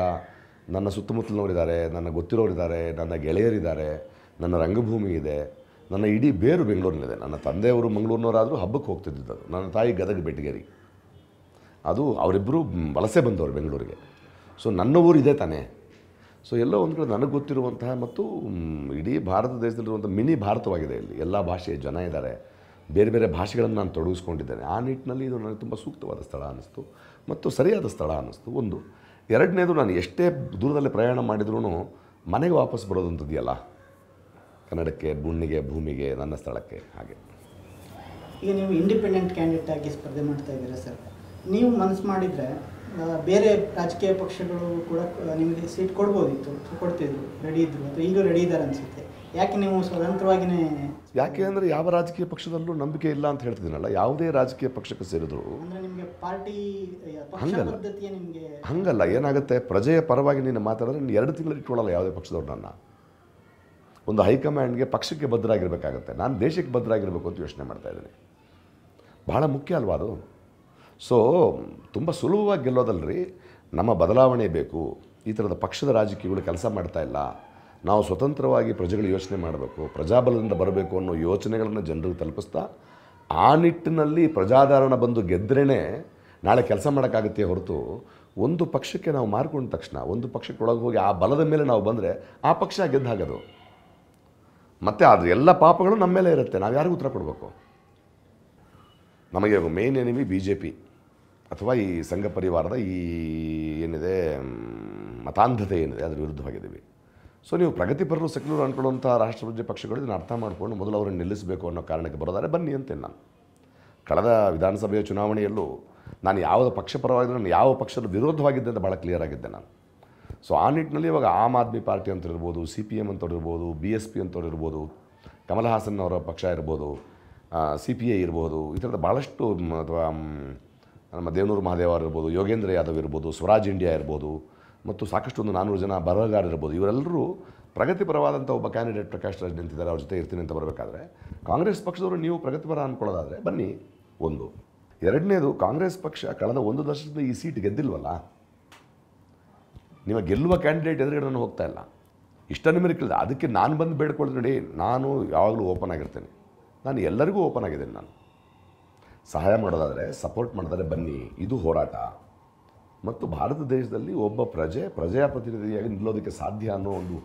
ನನ್ನ ಸುತ್ತಮುತ್ತಲಿನವರಿದ್ದಾರೆ, ನನ್ನ ಗೊತ್ತಿರೋರಿದ್ದಾರೆ, ನನ್ನ ಗೆಳೆಯರಿದ್ದಾರೆ, ನನ್ನ ರಂಗಭೂಮಿ ಇದೆ. ನನ್ನ ಇಡೀ ಬೇರು ಬೆಂಗಳೂರಿನಲ್ಲಿದೆ. ನನ್ನ ತಂದೆಯವರು ಮಂಗಳೂರಿನವರಾದರೂ ಹಬ್ಬಕ್ಕೆ ಹೋಗ್ತಿದ್ದಿದ್ದು ನನ್ನ ತಾಯಿ ಗದಗ ಬೆಟ್ಟಗೇರಿ. ಅದು ಅವರಿಬ್ಬರು ವಲಸೆ ಬಂದವರು ಬೆಂಗಳೂರಿಗೆ. ಸೊ ನನ್ನ ಊರು ಇದೆ ತಾನೇ. ಸೊ ಎಲ್ಲೋ ಒಂದು ಕಡೆ ನನಗೆ ಗೊತ್ತಿರುವಂತಹ ಮತ್ತು ಇಡೀ ಭಾರತ ದೇಶದಲ್ಲಿರುವಂಥ ಮಿನಿ ಭಾರತವಾಗಿದೆ ಇಲ್ಲಿ. ಎಲ್ಲ ಭಾಷೆಯ ಜನ ಇದ್ದಾರೆ. ಬೇರೆ ಬೇರೆ ಭಾಷೆಗಳನ್ನು ನಾನು ತೊಡಗಿಸ್ಕೊಂಡಿದ್ದೇನೆ. ಆ ನಿಟ್ಟಿನಲ್ಲಿ ಇದು ನನಗೆ ತುಂಬ ಸೂಕ್ತವಾದ ಸ್ಥಳ ಅನ್ನಿಸ್ತು. ಮತ್ತು ಸರಿಯಾದ ಸ್ಥಳ ಅನ್ನಿಸ್ತು. ಒಂದು, ಎರಡನೇದು ನಾನು ಎಷ್ಟೇ ದೂರದಲ್ಲಿ ಪ್ರಯಾಣ ಮಾಡಿದ್ರೂ ಮನೆಗೆ ವಾಪಸ್ ಬರೋದಂಥದ್ದಿಯಲ್ಲ ಕನ್ನಡಕ್ಕೆ ಬುಣ್ಣಿಗೆ ಭೂಮಿಗೆ ನನ್ನ ಸ್ಥಳಕ್ಕೆ ಹಾಗೆ. ಈಗ ನೀವು ಇಂಡಿಪೆಂಡೆಂಟ್ ಕ್ಯಾಂಡಿಡೇಟ್ ಆಗಿ ಸ್ಪರ್ಧೆ ಮಾಡ್ತಾ ಇದ್ದೀರಾ ಸರ್. ನೀವು ಮನಸ್ಸು ಮಾಡಿದರೆ ಬೇರೆ ರಾಜಕೀಯ ಪಕ್ಷಗಳು ಕೂಡ ನಿಮಗೆ ಸೀಟ್ ಕೊಡ್ಬೋದಿತ್ತು ಕೊಡ್ತಿದ್ರು ರೆಡಿ ಇದ್ರು ಅಥವಾ ಈಗಲೂ ರೆಡಿ ಇದ್ದಾರೆ ಅನಿಸುತ್ತೆ. ಯಾಕೆ ನೀವು ಸ್ವತಂತ್ರವಾಗಿಯೇ ಯಾಕೆ ಅಂದರೆ ಯಾವ ರಾಜಕೀಯ ಪಕ್ಷದಲ್ಲೂ ನಂಬಿಕೆ ಇಲ್ಲ ಅಂತ ಹೇಳ್ತಿದ್ದೀನಲ್ಲ ಯಾವುದೇ ರಾಜಕೀಯ ಪಕ್ಷಕ್ಕೆ ಸೇರಿದ್ರು. ನಿಮಗೆ ಪಾರ್ಟಿ ಹಂಗಲ್ಲ. ನಿಮಗೆ ಹಂಗಲ್ಲ ಏನಾಗುತ್ತೆ ಪ್ರಜೆಯ ಪರವಾಗಿ ನೀನು ಮಾತಾಡಿದ್ರೆ ನೀನು ಎರಡು ತಿಂಗಳು ಇಟ್ಕೊಳ್ಳಲ್ಲ ಯಾವುದೇ ಪಕ್ಷದವ್ರನ್ನ ಒಂದು ಹೈಕಮಾಂಡ್ಗೆ ಪಕ್ಷಕ್ಕೆ ಬದ್ಧರಾಗಿರ್ಬೇಕಾಗತ್ತೆ ನಾನು ದೇಶಕ್ಕೆ ಬದ್ಧರಾಗಿರ್ಬೇಕು ಅಂತ ಯೋಚನೆ ಮಾಡ್ತಾ ಇದ್ದೀನಿ. ಬಹಳ ಮುಖ್ಯ ಅಲ್ವಾ ಅದು? ಸೊ ತುಂಬ ಸುಲಭವಾಗಿ ಗೆಲ್ಲೋದಲ್ರಿ. ನಮ್ಮ ಬದಲಾವಣೆ ಬೇಕು. ಈ ಥರದ ಪಕ್ಷದ ರಾಜಕೀಯಗಳು ಕೆಲಸ ಮಾಡ್ತಾ ಇಲ್ಲ. ನಾವು ಸ್ವತಂತ್ರವಾಗಿ ಪ್ರಜೆಗಳು ಯೋಚನೆ ಮಾಡಬೇಕು. ಪ್ರಜಾಬಲದಿಂದ ಬರಬೇಕು ಅನ್ನೋ ಯೋಚನೆಗಳನ್ನು ಜನರಿಗೆ ತಲುಪಿಸ್ತಾ, ಆ ನಿಟ್ಟಿನಲ್ಲಿ ಪ್ರಜಾಧಾರಣ ಬಂದು ಗೆದ್ರೇ ನಾಳೆ ಕೆಲಸ ಮಾಡೋಕ್ಕಾಗುತ್ತೆ ಹೊರತು ಒಂದು ಪಕ್ಷಕ್ಕೆ ನಾವು ಮಾರ್ಕೊಂಡ ತಕ್ಷಣ, ಒಂದು ಪಕ್ಷಕ್ಕೆ ಒಳಗೆ ಹೋಗಿ ಆ ಬಲದ ಮೇಲೆ ನಾವು ಬಂದರೆ ಆ ಪಕ್ಷ ಗೆದ್ದಾಗದು. ಮತ್ತು ಅದ್ರ ಎಲ್ಲ ಪಾಪಗಳು ನಮ್ಮ ಮೇಲೆ ಇರುತ್ತೆ. ನಾವು ಯಾರಿಗೂ ಉತ್ತರ ಕೊಡಬೇಕು? ನಮಗೆ main enemy B J P ಅಥವಾ ಈ ಸಂಘ ಪರಿವಾರದ ಈ ಏನಿದೆ ಮತಾಂಧತೆ ಏನಿದೆ, ಅದ್ರ ವಿರುದ್ಧವಾಗಿದ್ದೀವಿ. ಸೊ ನೀವು ಪ್ರಗತಿಪರರು ಸೆಕ್ಯುಲರ್ ಅನ್ಕೊಳ್ಳುವಂಥ ರಾಷ್ಟ್ರಪತಿ ಪಕ್ಷಗಳು ಇದನ್ನು ಅರ್ಥ ಮಾಡಿಕೊಂಡು ಮೊದಲು ಅವರನ್ನು ನಿಲ್ಲಿಸಬೇಕು ಅನ್ನೋ ಕಾರಣಕ್ಕೆ ಬರೋದಾದ್ರೆ ಬನ್ನಿ ಅಂತೇನೆ ನಾನು. ಕಳೆದ ವಿಧಾನಸಭೆಯ ಚುನಾವಣೆಯಲ್ಲೂ ನಾನು ಯಾವ ಪಕ್ಷ ಪರವಾಗಿ ನಾನು ಯಾವ ಪಕ್ಷದ ವಿರೋಧವಾಗಿದ್ದೆ ಅಂತ ಭಾಳ ಕ್ಲಿಯರ್ ಆಗಿದ್ದೆ ನಾನು. ಸೊ ಆ ನಿಟ್ಟಿನಲ್ಲಿ ಇವಾಗ ಆಮ್ ಆದ್ಮಿ ಪಾರ್ಟಿ ಅಂತ ಇರ್ಬೋದು ಸಿ ಪಿ ಎಂ ಅಂತವ್ರಿರ್ಬೋದು ಬಿ ಎಸ್ ಪಿ ಅಂತವ್ರು ಇರ್ಬೋದು ಕಮಲ್ ಹಾಸನ್ ಅವರ ಪಕ್ಷ ಇರ್ಬೋದು ಸಿ ಪಿ ಐ ಇರ್ಬೋದು, ಈ ಥರದ ಭಾಳಷ್ಟು ಅಥವಾ ನಮ್ಮ ದೇವನೂರು ಮಹಾದೇವ ಇರ್ಬೋದು, ಯೋಗೇಂದ್ರ ಯಾದವ್ ಇರ್ಬೋದು, ಸ್ವರಾಜ್ ಇಂಡಿಯಾ ಇರ್ಬೋದು, ಮತ್ತು ಸಾಕಷ್ಟು ಒಂದು ನಾನ್ನೂರು ಜನ ಬರಹಗಾರ ಇರ್ಬೋದು, ಇವರೆಲ್ಲರೂ ಪ್ರಗತಿಪರವಾದಂಥ ಒಬ್ಬ ಕ್ಯಾಂಡಿಡೇಟ್ ಪ್ರಕಾಶ್ ರಾಜ್ ನಿಂತಿದ್ದಾರೆ, ಅವ್ರ ಜೊತೆ ಇರ್ತೀನಿ ಅಂತ ಬರಬೇಕಾದ್ರೆ, ಕಾಂಗ್ರೆಸ್ ಪಕ್ಷದವರು ನೀವು ಪ್ರಗತಿಪರ ಅಂದ್ಕೊಳ್ಳೋದಾದರೆ ಬನ್ನಿ ಒಂದು. ಎರಡನೇದು, ಕಾಂಗ್ರೆಸ್ ಪಕ್ಷ ಕಳೆದ ಒಂದು ದಶಕದ ಈ ಸೀಟ್ ಗೆದ್ದಿಲ್ವಲ್ಲ? ನಿಮ್ಮ ಗೆಲ್ಲುವ ಕ್ಯಾಂಡಿಡೇಟ್ ಎದುರುಗಡೆ ನಾನು ಹೋಗ್ತಾ ಇಲ್ಲ. ಇಷ್ಟ ನಿಮಗೆ ಅದಕ್ಕೆ ನಾನು ಬಂದು ಬೇಡ್ಕೊಳ್ತೀನಿ ನೋಡಿ, ನಾನು ಯಾವಾಗಲೂ ಓಪನ್ ಆಗಿರ್ತೇನೆ. ನಾನು ಎಲ್ಲರಿಗೂ ಓಪನ್ ಆಗಿದ್ದೇನೆ ನಾನು. ಸಹಾಯ ಮಾಡೋದಾದರೆ ಸಪೋರ್ಟ್ ಮಾಡೋದಾದರೆ ಬನ್ನಿ. ಇದು ಹೋರಾಟ. ಮತ್ತು ಭಾರತ ದೇಶದಲ್ಲಿ ಒಬ್ಬ ಪ್ರಜೆ ಪ್ರಜೆಯ ಪ್ರತಿನಿಧಿಯಾಗಿ ನಿಲ್ಲೋದಕ್ಕೆ ಸಾಧ್ಯ ಅನ್ನೋ ಒಂದು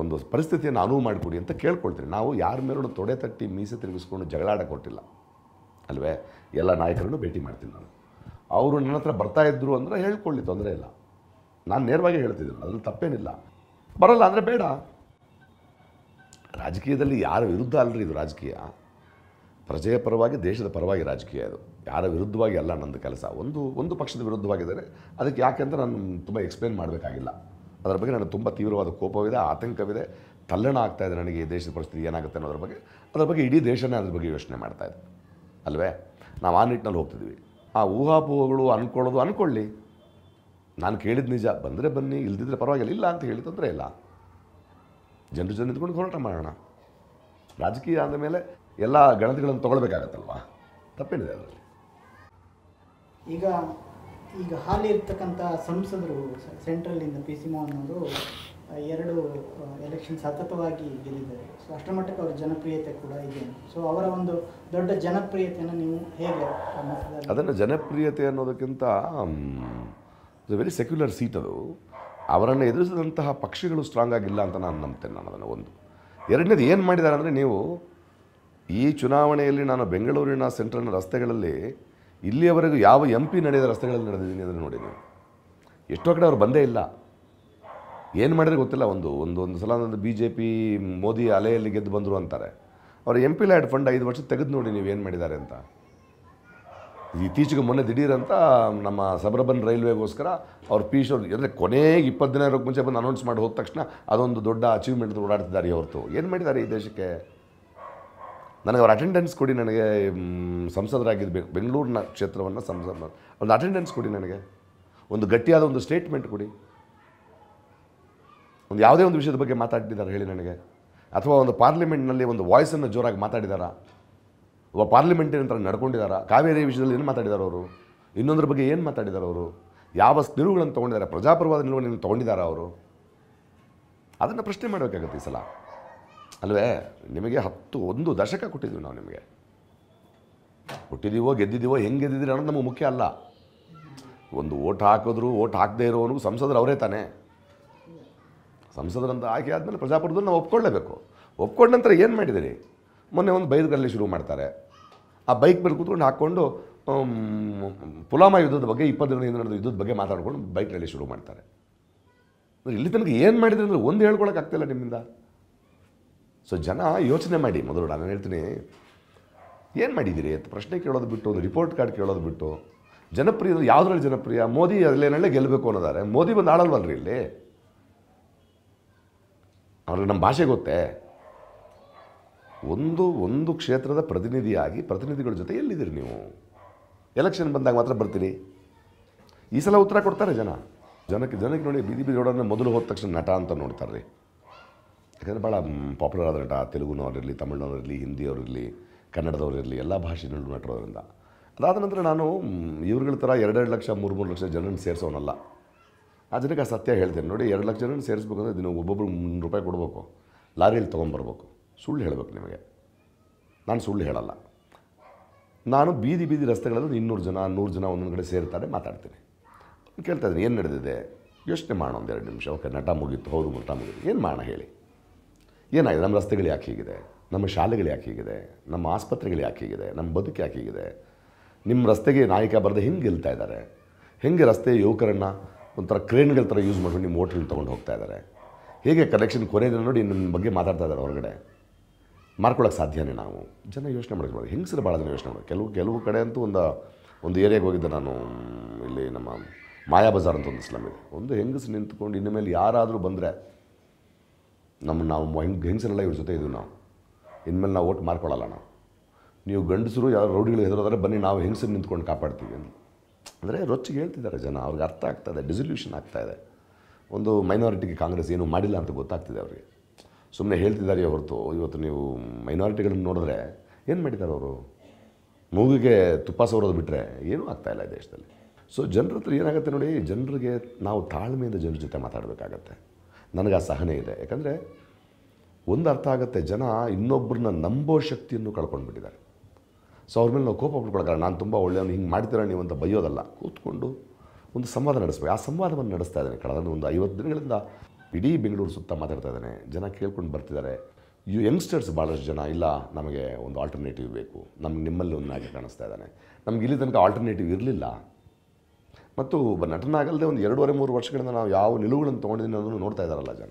ಒಂದು ಪರಿಸ್ಥಿತಿಯನ್ನು ಅನುವು ಮಾಡಿಕೊಡಿ ಅಂತ ಕೇಳ್ಕೊಳ್ತೀನಿ. ನಾವು ಯಾರ ಮೇಲೂ ತೊಡೆ ತಟ್ಟಿ, ಮೀಸೆ ತಿರುಗಿಸ್ಕೊಂಡು ಜಗಳಾಡ ಕೊಟ್ಟಿಲ್ಲ ಅಲ್ವೇ? ಎಲ್ಲ ನಾಯಕರನ್ನು ಭೇಟಿ ಮಾಡ್ತೀನಿ ನಾನು. ಅವರು ನನ್ನ ಹತ್ರ ಬರ್ತಾ ಇದ್ದರು ಅಂದರೆ ಹೇಳ್ಕೊಳ್ಳಿ ತೊಂದರೆ ಇಲ್ಲ. ನಾನು ನೇರವಾಗಿ ಹೇಳ್ತಿದ್ದೀನಿ, ಅದ್ರಲ್ಲಿ ತಪ್ಪೇನಿಲ್ಲ. ಬರಲ್ಲ ಅಂದರೆ ಬೇಡ. ರಾಜಕೀಯದಲ್ಲಿ ಯಾರ ವಿರುದ್ಧ ಅಲ್ಲರಿ ಇದು ರಾಜಕೀಯ? ಪ್ರಜೆಯ ಪರವಾಗಿ, ದೇಶದ ಪರವಾಗಿ ರಾಜಕೀಯ ಅದು. ಯಾರ ವಿರುದ್ಧವಾಗಿ ಅಲ್ಲ ನಂದು ಕೆಲಸ. ಒಂದು ಒಂದು ಪಕ್ಷದ ವಿರುದ್ಧವಾಗಿದ್ದರೆ. ಅದಕ್ಕೆ ಯಾಕೆ ಅಂತ ನಾನು ತುಂಬ ಎಕ್ಸ್ಪ್ಲೇನ್ ಮಾಡಬೇಕಾಗಿಲ್ಲ. ಅದರ ಬಗ್ಗೆ ನನಗೆ ತುಂಬ ತೀವ್ರವಾದ ಕೋಪವಿದೆ, ಆತಂಕವಿದೆ. ತಲ್ಲಣ ಆಗ್ತಾ ಇದೆ ನನಗೆ ಈ ದೇಶದ ಪರಿಸ್ಥಿತಿ ಏನಾಗುತ್ತೆ ಅನ್ನೋದ್ರ ಬಗ್ಗೆ. ಅದರ ಬಗ್ಗೆ ಇಡೀ ದೇಶನೇ ಅದ್ರ ಬಗ್ಗೆ ಯೋಚನೆ ಮಾಡ್ತಾ ಇದೆ. ಅಲ್ವೇ? ನಾವು ಆ ನಿಟ್ಟಿನಲ್ಲಿ ಹೋಗ್ತಿದ್ವಿ. ಆ ಊಹಾಪೋಹಗಳು ಅಂದ್ಕೊಳ್ಳೋದು ಅಂದ್ಕೊಳ್ಳಿ ನಾನು ಕೇಳಿದ ನಿಜ. ಬಂದರೆ ಬನ್ನಿ ಇಲ್ದಿದ್ರೆ ಪರವಾಗಿಲ್ಲ. ಇಲ್ಲ ಅಂತ ಹೇಳಿ ತೊಂದರೆ ಇಲ್ಲ. ಜನರು ಜನ ನಿಂತ್ಕೊಂಡು ಹೋರಾಟ ಮಾಡೋಣ. ರಾಜಕೀಯ ಆದ ಮೇಲೆ ಎಲ್ಲ ಗಣತಿಗಳನ್ನು ತೊಗೊಳ್ಬೇಕಾಗತ್ತಲ್ವಾ? ತಪ್ಪೇನಿದೆ ಅದರಲ್ಲಿ. ಈಗ ಈಗ ಹಾಲಿ ಇರ್ತಕ್ಕಂಥ ಸಂಸದರು ಸೆಂಟ್ರಲ್ಲಿಂದ ಪಿ ಸಿ ಮೋಹನ್ ಅವರು ಎರಡು ಎಲೆಕ್ಷನ್ ಸತತವಾಗಿ ಗೆಲ್ಲಿದ್ದಾರೆ ಸೊ ಅಷ್ಟರ ಮಟ್ಟಕ್ಕೆ ಅವರ ಜನಪ್ರಿಯತೆ ಕೂಡ ಇದೆ. ಸೊ ಅವರ ಒಂದು ದೊಡ್ಡ ಜನಪ್ರಿಯತೆಯನ್ನು ನೀವು ಹೇಗೆ ಅದನ್ನು ಜನಪ್ರಿಯತೆ ಅನ್ನೋದಕ್ಕಿಂತ ಇಟ್ಸ್ ವೆರಿ ಸೆಕ್ಯುಲರ್ ಸೀಟ್ ಅದು. ಅವರನ್ನು ಎದುರಿಸಿದಂತಹ ಪಕ್ಷಗಳು ಸ್ಟ್ರಾಂಗ್ ಆಗಿಲ್ಲ ಅಂತ ನಾನು ನಂಬ್ತೇನೆ ನಾನು ಅದನ್ನು ಒಂದು. ಎರಡನೇದು ಏನು ಮಾಡಿದ್ದಾರೆ ಅಂದರೆ ನೀವು ಈ ಚುನಾವಣೆಯಲ್ಲಿ ನಾನು ಬೆಂಗಳೂರಿನ ಸೆಂಟ್ರಲ್ನ ರಸ್ತೆಗಳಲ್ಲಿ ಇಲ್ಲಿಯವರೆಗೂ ಯಾವ ಎಂ ಪಿ ನಡೆಯದ ರಸ್ತೆಗಳಲ್ಲಿ ನಡೆದಿದ್ದೀನಿ ಅದನ್ನು ನೋಡಿ ನೀವು. ಎಷ್ಟೋ ಕಡೆ ಅವ್ರು ಬಂದೇ ಇಲ್ಲ. ಏನು ಮಾಡಿದ್ರೆ ಗೊತ್ತಿಲ್ಲ, ಒಂದು ಒಂದು ಒಂದು ಸಲ ಒಂದು ಬಿ ಜೆ ಪಿ ಮೋದಿ ಅಲೆಯಲ್ಲಿ ಗೆದ್ದು ಬಂದರು ಅಂತಾರೆ. ಅವ್ರು ಎಂ ಪಿ ಲ್ಯಾಡ್ ಫಂಡ್ ಐದು ವರ್ಷ ತೆಗೆದು ನೋಡಿ ನೀವು ಏನು ಮಾಡಿದ್ದಾರೆ ಅಂತ. ಇತ್ತೀಚೆಗೆ ಮೊನ್ನೆ ದಿಢೀರಂತ ನಮ್ಮ ಸಬರ್ಬನ್ ರೈಲ್ವೆಗೋಸ್ಕರ ಅವ್ರ ಪೀಶ್ ಅವ್ರು ಅಂದರೆ ಕೊನೆಗೆ ಇಪ್ಪತ್ತು ದಿನ ಇರೋಕ್ಕೆ ಮುಂಚೆ ಬಂದು ಅನೌನ್ಸ್ ಮಾಡಿ ಹೋದ ತಕ್ಷಣ ಅದೊಂದು ದೊಡ್ಡ ಅಚೀವ್ಮೆಂಟ್ ಓಡಾಡ್ತಿದ್ದಾರೆ ಹೊರತು ಏನು ಮಾಡಿದ್ದಾರೆ ಈ ದೇಶಕ್ಕೆ? ನನಗೆ ಅವ್ರ ಅಟೆಂಡೆನ್ಸ್ ಕೊಡಿ ನನಗೆ ಸಂಸದರಾಗಿದ್ದು. ಬೆಂಗಳೂರಿನ ಕ್ಷೇತ್ರವನ್ನು ಸಂಸದ ಒಂದು ಅಟೆಂಡೆನ್ಸ್ ಕೊಡಿ ನನಗೆ. ಒಂದು ಗಟ್ಟಿಯಾದ ಒಂದು ಸ್ಟೇಟ್ಮೆಂಟ್ ಕೊಡಿ. ಒಂದು ಯಾವುದೇ ಒಂದು ವಿಷಯದ ಬಗ್ಗೆ ಮಾತಾಡ್ತಿದ್ದಾರೆ ಹೇಳಿ ನನಗೆ? ಅಥವಾ ಒಂದು ಪಾರ್ಲಿಮೆಂಟ್ನಲ್ಲಿ ಒಂದು ವಾಯ್ಸನ್ನು ಜೋರಾಗಿ ಮಾತಾಡಿದಾರಾ? ಪಾರ್ಲಿಮೆಂಟಿನ ಹತ್ರ ನಡ್ಕೊಂಡಿದ್ದಾರೆ ಕಾವೇರಿ ವಿಷಯದಲ್ಲಿ ಏನು ಮಾತಾಡಿದ್ದಾರೆ ಅವರು? ಇನ್ನೊಂದ್ರ ಬಗ್ಗೆ ಏನು ಮಾತಾಡಿದ್ದಾರೆ ಅವರು? ಯಾವ ನಿಲುವುಗಳನ್ನು ತೊಗೊಂಡಿದ್ದಾರೆ ಪ್ರಜಾಪ್ರವಾದ ನಿಲುವನ್ನು ತೊಗೊಂಡಿದ್ದಾರೆ ಅವರು? ಅದನ್ನು ಪ್ರಶ್ನೆ ಮಾಡಬೇಕಾಗತ್ತೆ ಈ ಸಲ. ಅಲ್ವೇ? ನಿಮಗೆ ಹತ್ತು, ಒಂದು ದಶಕ ಕೊಟ್ಟಿದ್ದೀವಿ ನಾವು ನಿಮಗೆ. ಕೊಟ್ಟಿದ್ದೀವೋ ಗೆದ್ದಿದ್ದೀವೋ ಹೆಂಗೆ ಗೆದ್ದಿದ್ದೀರಿ ಅನ್ನೋದು ನಮಗೆ ಮುಖ್ಯ ಅಲ್ಲ. ಒಂದು ಓಟ್ ಹಾಕಿದ್ರು, ಓಟ್ ಹಾಕದೇ ಇರೋವನಿಗೂ ಸಂಸದರು ಅವರೇ ತಾನೇ. ಸಂಸದರಂತ ಆಯ್ಕೆ ಆದಮೇಲೆ ಪ್ರಜಾಪ್ರಭುತ್ವ ನಾವು ಒಪ್ಕೊಳ್ಳೇಬೇಕು. ಒಪ್ಕೊಂಡ ನಂತರ ಏನು ಮಾಡಿದಿರಿ? ಮೊನ್ನೆ ಒಂದು ಬೈದುಗಳಲ್ಲಿ ಶುರು ಮಾಡ್ತಾರೆ. ಆ ಬೈಕ್ ಮೇಲೆ ಕೂತ್ಕೊಂಡು ಹಾಕ್ಕೊಂಡು ಪುಲಾಮ ಯುದ್ಧದ ಬಗ್ಗೆ ಇಪ್ಪತ್ತು ದಿನದಿಂದ ನಡೆದ ಯುದ್ಧದ ಬಗ್ಗೆ ಮಾತಾಡ್ಕೊಂಡು ಬೈಕ್ ರ್ಯಾಲಿ ಶುರು ಮಾಡ್ತಾರೆ. ಇಲ್ಲಿ ತನಕ ಏನು ಮಾಡಿದ್ರೆ ಅಂದರೆ ಒಂದು ಹೇಳ್ಕೊಳಕ್ಕೆ ಆಗ್ತಿಲ್ಲ ನಿಮ್ಮಿಂದ. ಸೊ ಜನ ಯೋಚನೆ ಮಾಡಿ, ಮೊದಲು ನಾನು ಹೇಳ್ತೀನಿ, ಏನು ಮಾಡಿದ್ದೀರಿ? ಅಂತ ಪ್ರಶ್ನೆ ಕೇಳೋದು ಬಿಟ್ಟು, ಒಂದು ರಿಪೋರ್ಟ್ ಕಾರ್ಡ್ ಕೇಳೋದು ಬಿಟ್ಟು, ಜನಪ್ರಿಯ, ಯಾವುದ್ರಲ್ಲಿ ಜನಪ್ರಿಯ? ಮೋದಿ ಅಲ್ಲೇನಲ್ಲೇ ಗೆಲ್ಲಬೇಕು ಅನ್ನೋದಾರೆ. ಮೋದಿ ಬಂದು ಆಡಲ್ವಲ್ರಿ ಇಲ್ಲಿ? ಅವ್ರಿಗೆ ನಮ್ಮ ಭಾಷೆ ಗೊತ್ತೇ? ಒಂದು ಒಂದು ಕ್ಷೇತ್ರದ ಪ್ರತಿನಿಧಿಯಾಗಿ ಪ್ರತಿನಿಧಿಗಳ ಜೊತೆ ಎಲ್ಲಿದ್ದೀರಿ ನೀವು? ಎಲೆಕ್ಷನ್ ಬಂದಾಗ ಮಾತ್ರ ಬರ್ತೀರಿ. ಈ ಸಲ ಉತ್ತರ ಕೊಡ್ತಾರೆ ಜನ. ಜನಕ್ಕೆ ಜನಕ್ಕೆ ನೋಡಿ ಬೀದಿ ಬೀದಿ ರೋಡನ್ನು ಮೊದಲು ಹೋದ ತಕ್ಷಣ ನಟ ಅಂತ ನೋಡ್ತಾರೆ ರೀ ಯಾಕಂದರೆ ಭಾಳ ಪಾಪ್ಯುಲರ್ ಆದ ನಟ, ತೆಲುಗುನವರಿರಲಿ, ತಮಿಳ್ನವರಿರಲಿ, ಹಿಂದಿಯವರಿರಲಿ, ಕನ್ನಡದವರಿರಲಿ, ಎಲ್ಲ ಭಾಷೆನಲ್ಲೂ ನಟರೋದ್ರಿಂದ. ಅದಾದ ನಂತರ ನಾನು ಇವ್ರಗಳ ಥರ ಎರಡೆರಡು ಲಕ್ಷ ಮೂರು ಮೂರು ಲಕ್ಷ ಜನರನ್ನು ಸೇರಿಸೋನಲ್ಲ. ಆ ಜನಕ್ಕೆ ಆ ಸತ್ಯ ಹೇಳ್ತೇನೆ. ನೋಡಿ, ಎರಡು ಲಕ್ಷ ಜನರನ್ನು ಸೇರಿಸ್ಬೇಕಂದ್ರೆ ದಿನ ಒಬ್ಬೊಬ್ರು ಮುನ್ನೂರು ರೂಪಾಯಿ ಕೊಡಬೇಕು. ಲಾರಿಯಲ್ಲಿ ತೊಗೊಂಬರ್ಬೇಕು ಸುಳ್ಳು ಹೇಳಬೇಕು ನಿಮಗೆ. ನಾನು ಸುಳ್ಳು ಹೇಳಲ್ಲ. ನಾನು ಬೀದಿ ಬೀದಿ ರಸ್ತೆಗಳಲ್ಲಿ ಇನ್ನೂರು ಜನ, ನೂರು ಜನ ಒಂದೊಂದು ಕಡೆ ಸೇರ್ತಾರೆ, ಮಾತಾಡ್ತೀನಿ. ಕೇಳ್ತಾ ಇದ್ದೀನಿ, ಏನು ನಡೆದಿದೆ? ಯೋಚನೆ ಮಾಡೋಣ ಒಂದು ಎರಡು ನಿಮಿಷ, ಓಕೆ, ನಟ ಮುಗೀತು, ಹೌದು ನಟ ಮುಗೀತು. ಏನು ಮಾಡೋಣ ಹೇಳಿ? ಏನಾಗಿದೆ? ನಮ್ಮ ರಸ್ತೆಗಳು ಯಾಕೆ ಹೀಗಿದೆ? ನಮ್ಮ ಶಾಲೆಗಳು ಯಾಕೆ ಹೀಗಿದೆ? ನಮ್ಮ ಆಸ್ಪತ್ರೆಗಳು ಯಾಕೆ ಹೀಗಿದೆ? ನಮ್ಮ ಬದುಕು ಯಾಕೆ ಹೀಗಿದೆ? ನಿಮ್ಮ ರಸ್ತೆಗೆ ನಾಯಕ ಬರೆದು ಹೆಂಗೆ ಗೆಲ್ತಾ ಇದ್ದಾರೆ? ಹೆಂಗೆ ರಸ್ತೆ ಯುವಕರನ್ನು ಒಂಥರ ಕ್ರೇನ್ಗಳ ಥರ ಯೂಸ್ ಮಾಡ್ಕೊಂಡು ನಿಮ್ಮ ಹೋಟ್ಲಿಗೆ ತೊಗೊಂಡು ಹೋಗ್ತಾ ಇದ್ದಾರೆ? ಹೇಗೆ ಕಲೆಕ್ಷನ್ ಕೊನೆ ದಿನ ನೋಡಿ ನಿಮ್ಮ ಬಗ್ಗೆ ಮಾತಾಡ್ತಾ ಇದ್ದಾರೆ ಹೊರಗಡೆ? ಮಾರ್ಕೊಳ್ಳೋಕೆ ಸಾಧ್ಯನೇ ನಾವು? ಜನ ಯೋಚನೆ ಮಾಡಿದ್ರು ಹೆಂಗಸರು ಭಾಳ ಜನ ಯೋಚನೆ ಮಾಡೋದು ಕೆಲವು ಕೆಲವು ಕಡೆ ಅಂತೂ ಒಂದು ಒಂದು ಏರಿಯಾಗೆ ಹೋಗಿದ್ದೆ ನಾನು. ಇಲ್ಲಿ ನಮ್ಮ ಮಾಯಾ ಬಜಾರ್ ಅಂತ ಒಂದು ಸ್ಲಮ್ ಇದೆ. ಒಂದು ಹೆಂಗಸು ನಿಂತ್ಕೊಂಡು ಇನ್ನು ಮೇಲೆ ಯಾರಾದರೂ ಬಂದರೆ ನಮ್ಮ, ನಾವು ಹೆಂಗ್, ಹೆಂಗಸರೆಲ್ಲ ಇವ್ರ ಜೊತೆ ಇದ್ದೀವಿ ನಾವು. ಇನ್ಮೇಲೆ ನಾವು ಓಟ್ ಮಾರ್ಕೊಳ್ಳಲ್ಲ ನಾವು. ನೀವು ಗಂಡಸರು, ಯಾರು ರೌಡಿಗಳು ಹೆದರೋದ್ರೆ ಬನ್ನಿ, ನಾವು ಹೆಂಗಸರು ನಿಂತ್ಕೊಂಡು ಕಾಪಾಡ್ತೀವಿ ಅಂತ. ಅಂದರೆ ರೊಚ್ಚಿಗೆ ಹೇಳ್ತಿದ್ದಾರೆ ಜನ. ಅವ್ರಿಗೆ ಅರ್ಥ ಆಗ್ತಾ ಇದೆ ಡಿಸಲ್ಯೂಷನ್ ಆಗ್ತಾ ಇದೆ. ಒಂದು ಮೈನಾರಿಟಿಗೆ ಕಾಂಗ್ರೆಸ್ ಏನು ಮಾಡಿಲ್ಲ ಅಂತ ಗೊತ್ತಾಗ್ತಿದೆ ಅವ್ರಿಗೆ. ಸುಮ್ಮನೆ ಹೇಳ್ತಿದ್ದಾರೆ ಹೊರತು. ಇವತ್ತು ನೀವು ಮೈನಾರಿಟಿಗಳನ್ನು ನೋಡಿದ್ರೆ ಏನು ಮಾಡಿದ್ದಾರೆ ಅವರು? ಮೂಗಿಗೆ ತುಪ್ಪ ಸವರೋದು ಬಿಟ್ಟರೆ ಏನೂ ಆಗ್ತಾಯಿಲ್ಲ ಈ ದೇಶದಲ್ಲಿ. ಸೊ ಜನರ ಹತ್ರ ಏನಾಗುತ್ತೆ ನೋಡಿ, ಜನರಿಗೆ ನಾವು ತಾಳ್ಮೆಯಿಂದ ಜನರ ಜೊತೆ ಮಾತಾಡಬೇಕಾಗತ್ತೆ. ನನಗೆ ಆ ಸಹನೆ ಇದೆ. ಯಾಕಂದರೆ ಒಂದು ಅರ್ಥ ಆಗುತ್ತೆ, ಜನ ಇನ್ನೊಬ್ಬರನ್ನ ನಂಬೋ ಶಕ್ತಿಯನ್ನು ಕಳ್ಕೊಂಡ್ಬಿಟ್ಟಿದ್ದಾರೆ. ಸೊ ಅವ್ರ ಮೇಲೆ ನಾವು ಕೋಪ ಪಡ್ಕೊಳಕ್ಕೆ ನಾನು ತುಂಬ ಒಳ್ಳೆಯವನು, ಹಿಂಗೆ ಮಾಡ್ತೀರ ನೀವು ಅಂತ ಬೈಯೋದಲ್ಲ. ಕೂತ್ಕೊಂಡು ಒಂದು ಸಂವಾದ ನಡೆಸಬೇಕು. ಆ ಸಂವಾದವನ್ನು ನಡೆಸ್ತಾ ಇದ್ದೇನೆ. ಕಳೆದ ಒಂದು ಐವತ್ತು ದಿನಗಳಿಂದ ಇಡೀ ಬೆಂಗಳೂರು ಸುತ್ತ ಮಾತಾಡ್ತಾ ಇದ್ದಾನೆ. ಜನ ಕೇಳ್ಕೊಂಡು ಬರ್ತಿದ್ದಾರೆ. ಯು ಯಂಗ್ಸ್ಟರ್ಸ್ ಭಾಳಷ್ಟು ಜನ ಇಲ್ಲ, ನಮಗೆ ಒಂದು ಆಲ್ಟರ್ನೇಟಿವ್ ಬೇಕು. ನಮ್ಗೆ ನಿಮ್ಮಲ್ಲಿ ಒಂದು ನಾಯಕ ಕಾಣಿಸ್ತಾ ಇದ್ದಾನೆ. ನಮ್ಗೆ ಇಲ್ಲಿ ತನಕ ಆಲ್ಟರ್ನೇಟಿವ್ ಇರಲಿಲ್ಲ. ಮತ್ತು ಒಬ್ಬ ನಟನಾಗಲ್ಲದೆ ಒಂದು ಎರಡೂವರೆ, ಮೂರು ವರ್ಷಗಳಿಂದ ನಾವು ಯಾವ ನಿಲುವುಗಳನ್ನು ತೊಗೊಂಡಿದ್ದೀನಿ ಅನ್ನೋದನ್ನು ನೋಡ್ತಾ ಇದ್ದಾರಲ್ಲ ಜನ.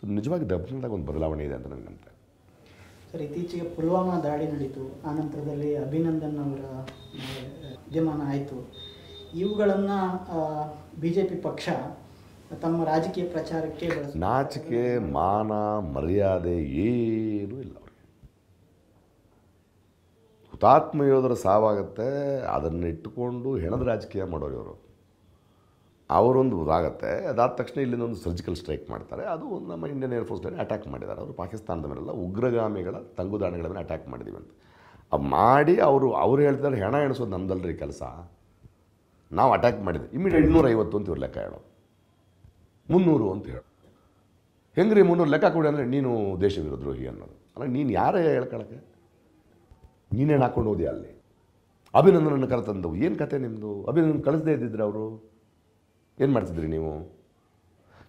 ಸೊ, ನಿಜವಾಗಿ ದಬ್ಬನದಾಗ ಒಂದು ಬದಲಾವಣೆ ಇದೆ ಅಂತ ನನಗೆ ನಂಬಿಕೆ ಸರ್, ಇತ್ತೀಚೆಗೆ ಪುಲ್ವಾಮಾ ದಾಳಿ ನಡೀತು. ಆ ನಂತರದಲ್ಲಿ ಅಭಿನಂದನ್ ಅವರ ವಿದ್ಯಮಾನ ಆಯಿತು. ಇವುಗಳನ್ನು ಬಿ ಜೆ ಪಿ ಪಕ್ಷ ತಮ್ಮ ರಾಜಕೀಯ ಪ್ರಚಾರಕ್ಕೆ ನಾಚಿಕೆ, ಮಾನ, ಮರ್ಯಾದೆ ಏನೂ ಇಲ್ಲ ಅವ್ರಿಗೆ. ಹುತಾತ್ಮ ಯೋಧರ ಸಾವಾಗತ್ತೆ, ಅದನ್ನು ಇಟ್ಟುಕೊಂಡು ಹೆಣದ ರಾಜಕೀಯ ಮಾಡೋರು ಇವರು. ಅವರೊಂದು ಇದಾಗತ್ತೆ, ಅದಾದ ತಕ್ಷಣ ಇಲ್ಲಿಂದ ಒಂದು ಸರ್ಜಿಕಲ್ ಸ್ಟ್ರೈಕ್ ಮಾಡ್ತಾರೆ. ಅದು ನಮ್ಮ ಇಂಡಿಯನ್ ಏರ್ಫೋರ್ಸ್ ಮೇಲೆ ಅಟ್ಯಾಕ್ ಮಾಡಿದ್ದಾರೆ. ಅವರು ಪಾಕಿಸ್ತಾನದ ಮೇಲೆಲ್ಲ ಉಗ್ರಗಾಮಿಗಳ ತಂಗುದಾಣಗಳ ಮೇಲೆ ಅಟ್ಯಾಕ್ ಮಾಡಿದ್ವಿ ಅಂತ. ಮಾಡಿ ಅವರು, ಅವ್ರು ಹೇಳ್ತಾರೆ ಹೆಣ ಎಣಿಸೋದು ನಮ್ದಲ್ರಿ ಕೆಲಸ. ನಾವು ಅಟ್ಯಾಕ್ ಮಾಡಿದ್ವಿ. ಇಮಿಡಿಯೇಟ್ ಇನ್ನೂರೈವತ್ತು ಅಂತ ಇವ್ರು ಲೆಕ್ಕ ಹೇಳೋದು. ಮುನ್ನೂರು ಅಂತ ಹೇಳಿ. ಹೆಂಗ್ರಿ ಮುನ್ನೂರು ಲೆಕ್ಕ ಕೊಡಿ ಅಂದರೆ ನೀನು ದೇಶ ವಿರೋದ್ರೋಹಿ ಅನ್ನೋದು. ಅಲ್ಲ, ನೀನು ಯಾರೇ ಹೇಳ್ಕೊಳಕ್ಕೆ? ನೀನೇನು ಹಾಕ್ಕೊಂಡು ಹೋದೆ ಅಲ್ಲಿ? ಅಭಿನಂದನನ್ನು ಕರೆತಂದವು. ಏನು ಕತೆ ನಿಮ್ಮದು ಅಭಿನಂದನ್ ಕಳಿಸದೇ ಇದ್ದಿದ್ರೆ ಅವರು? ಏನು ಮಾಡ್ತಿದ್ರಿ ನೀವು?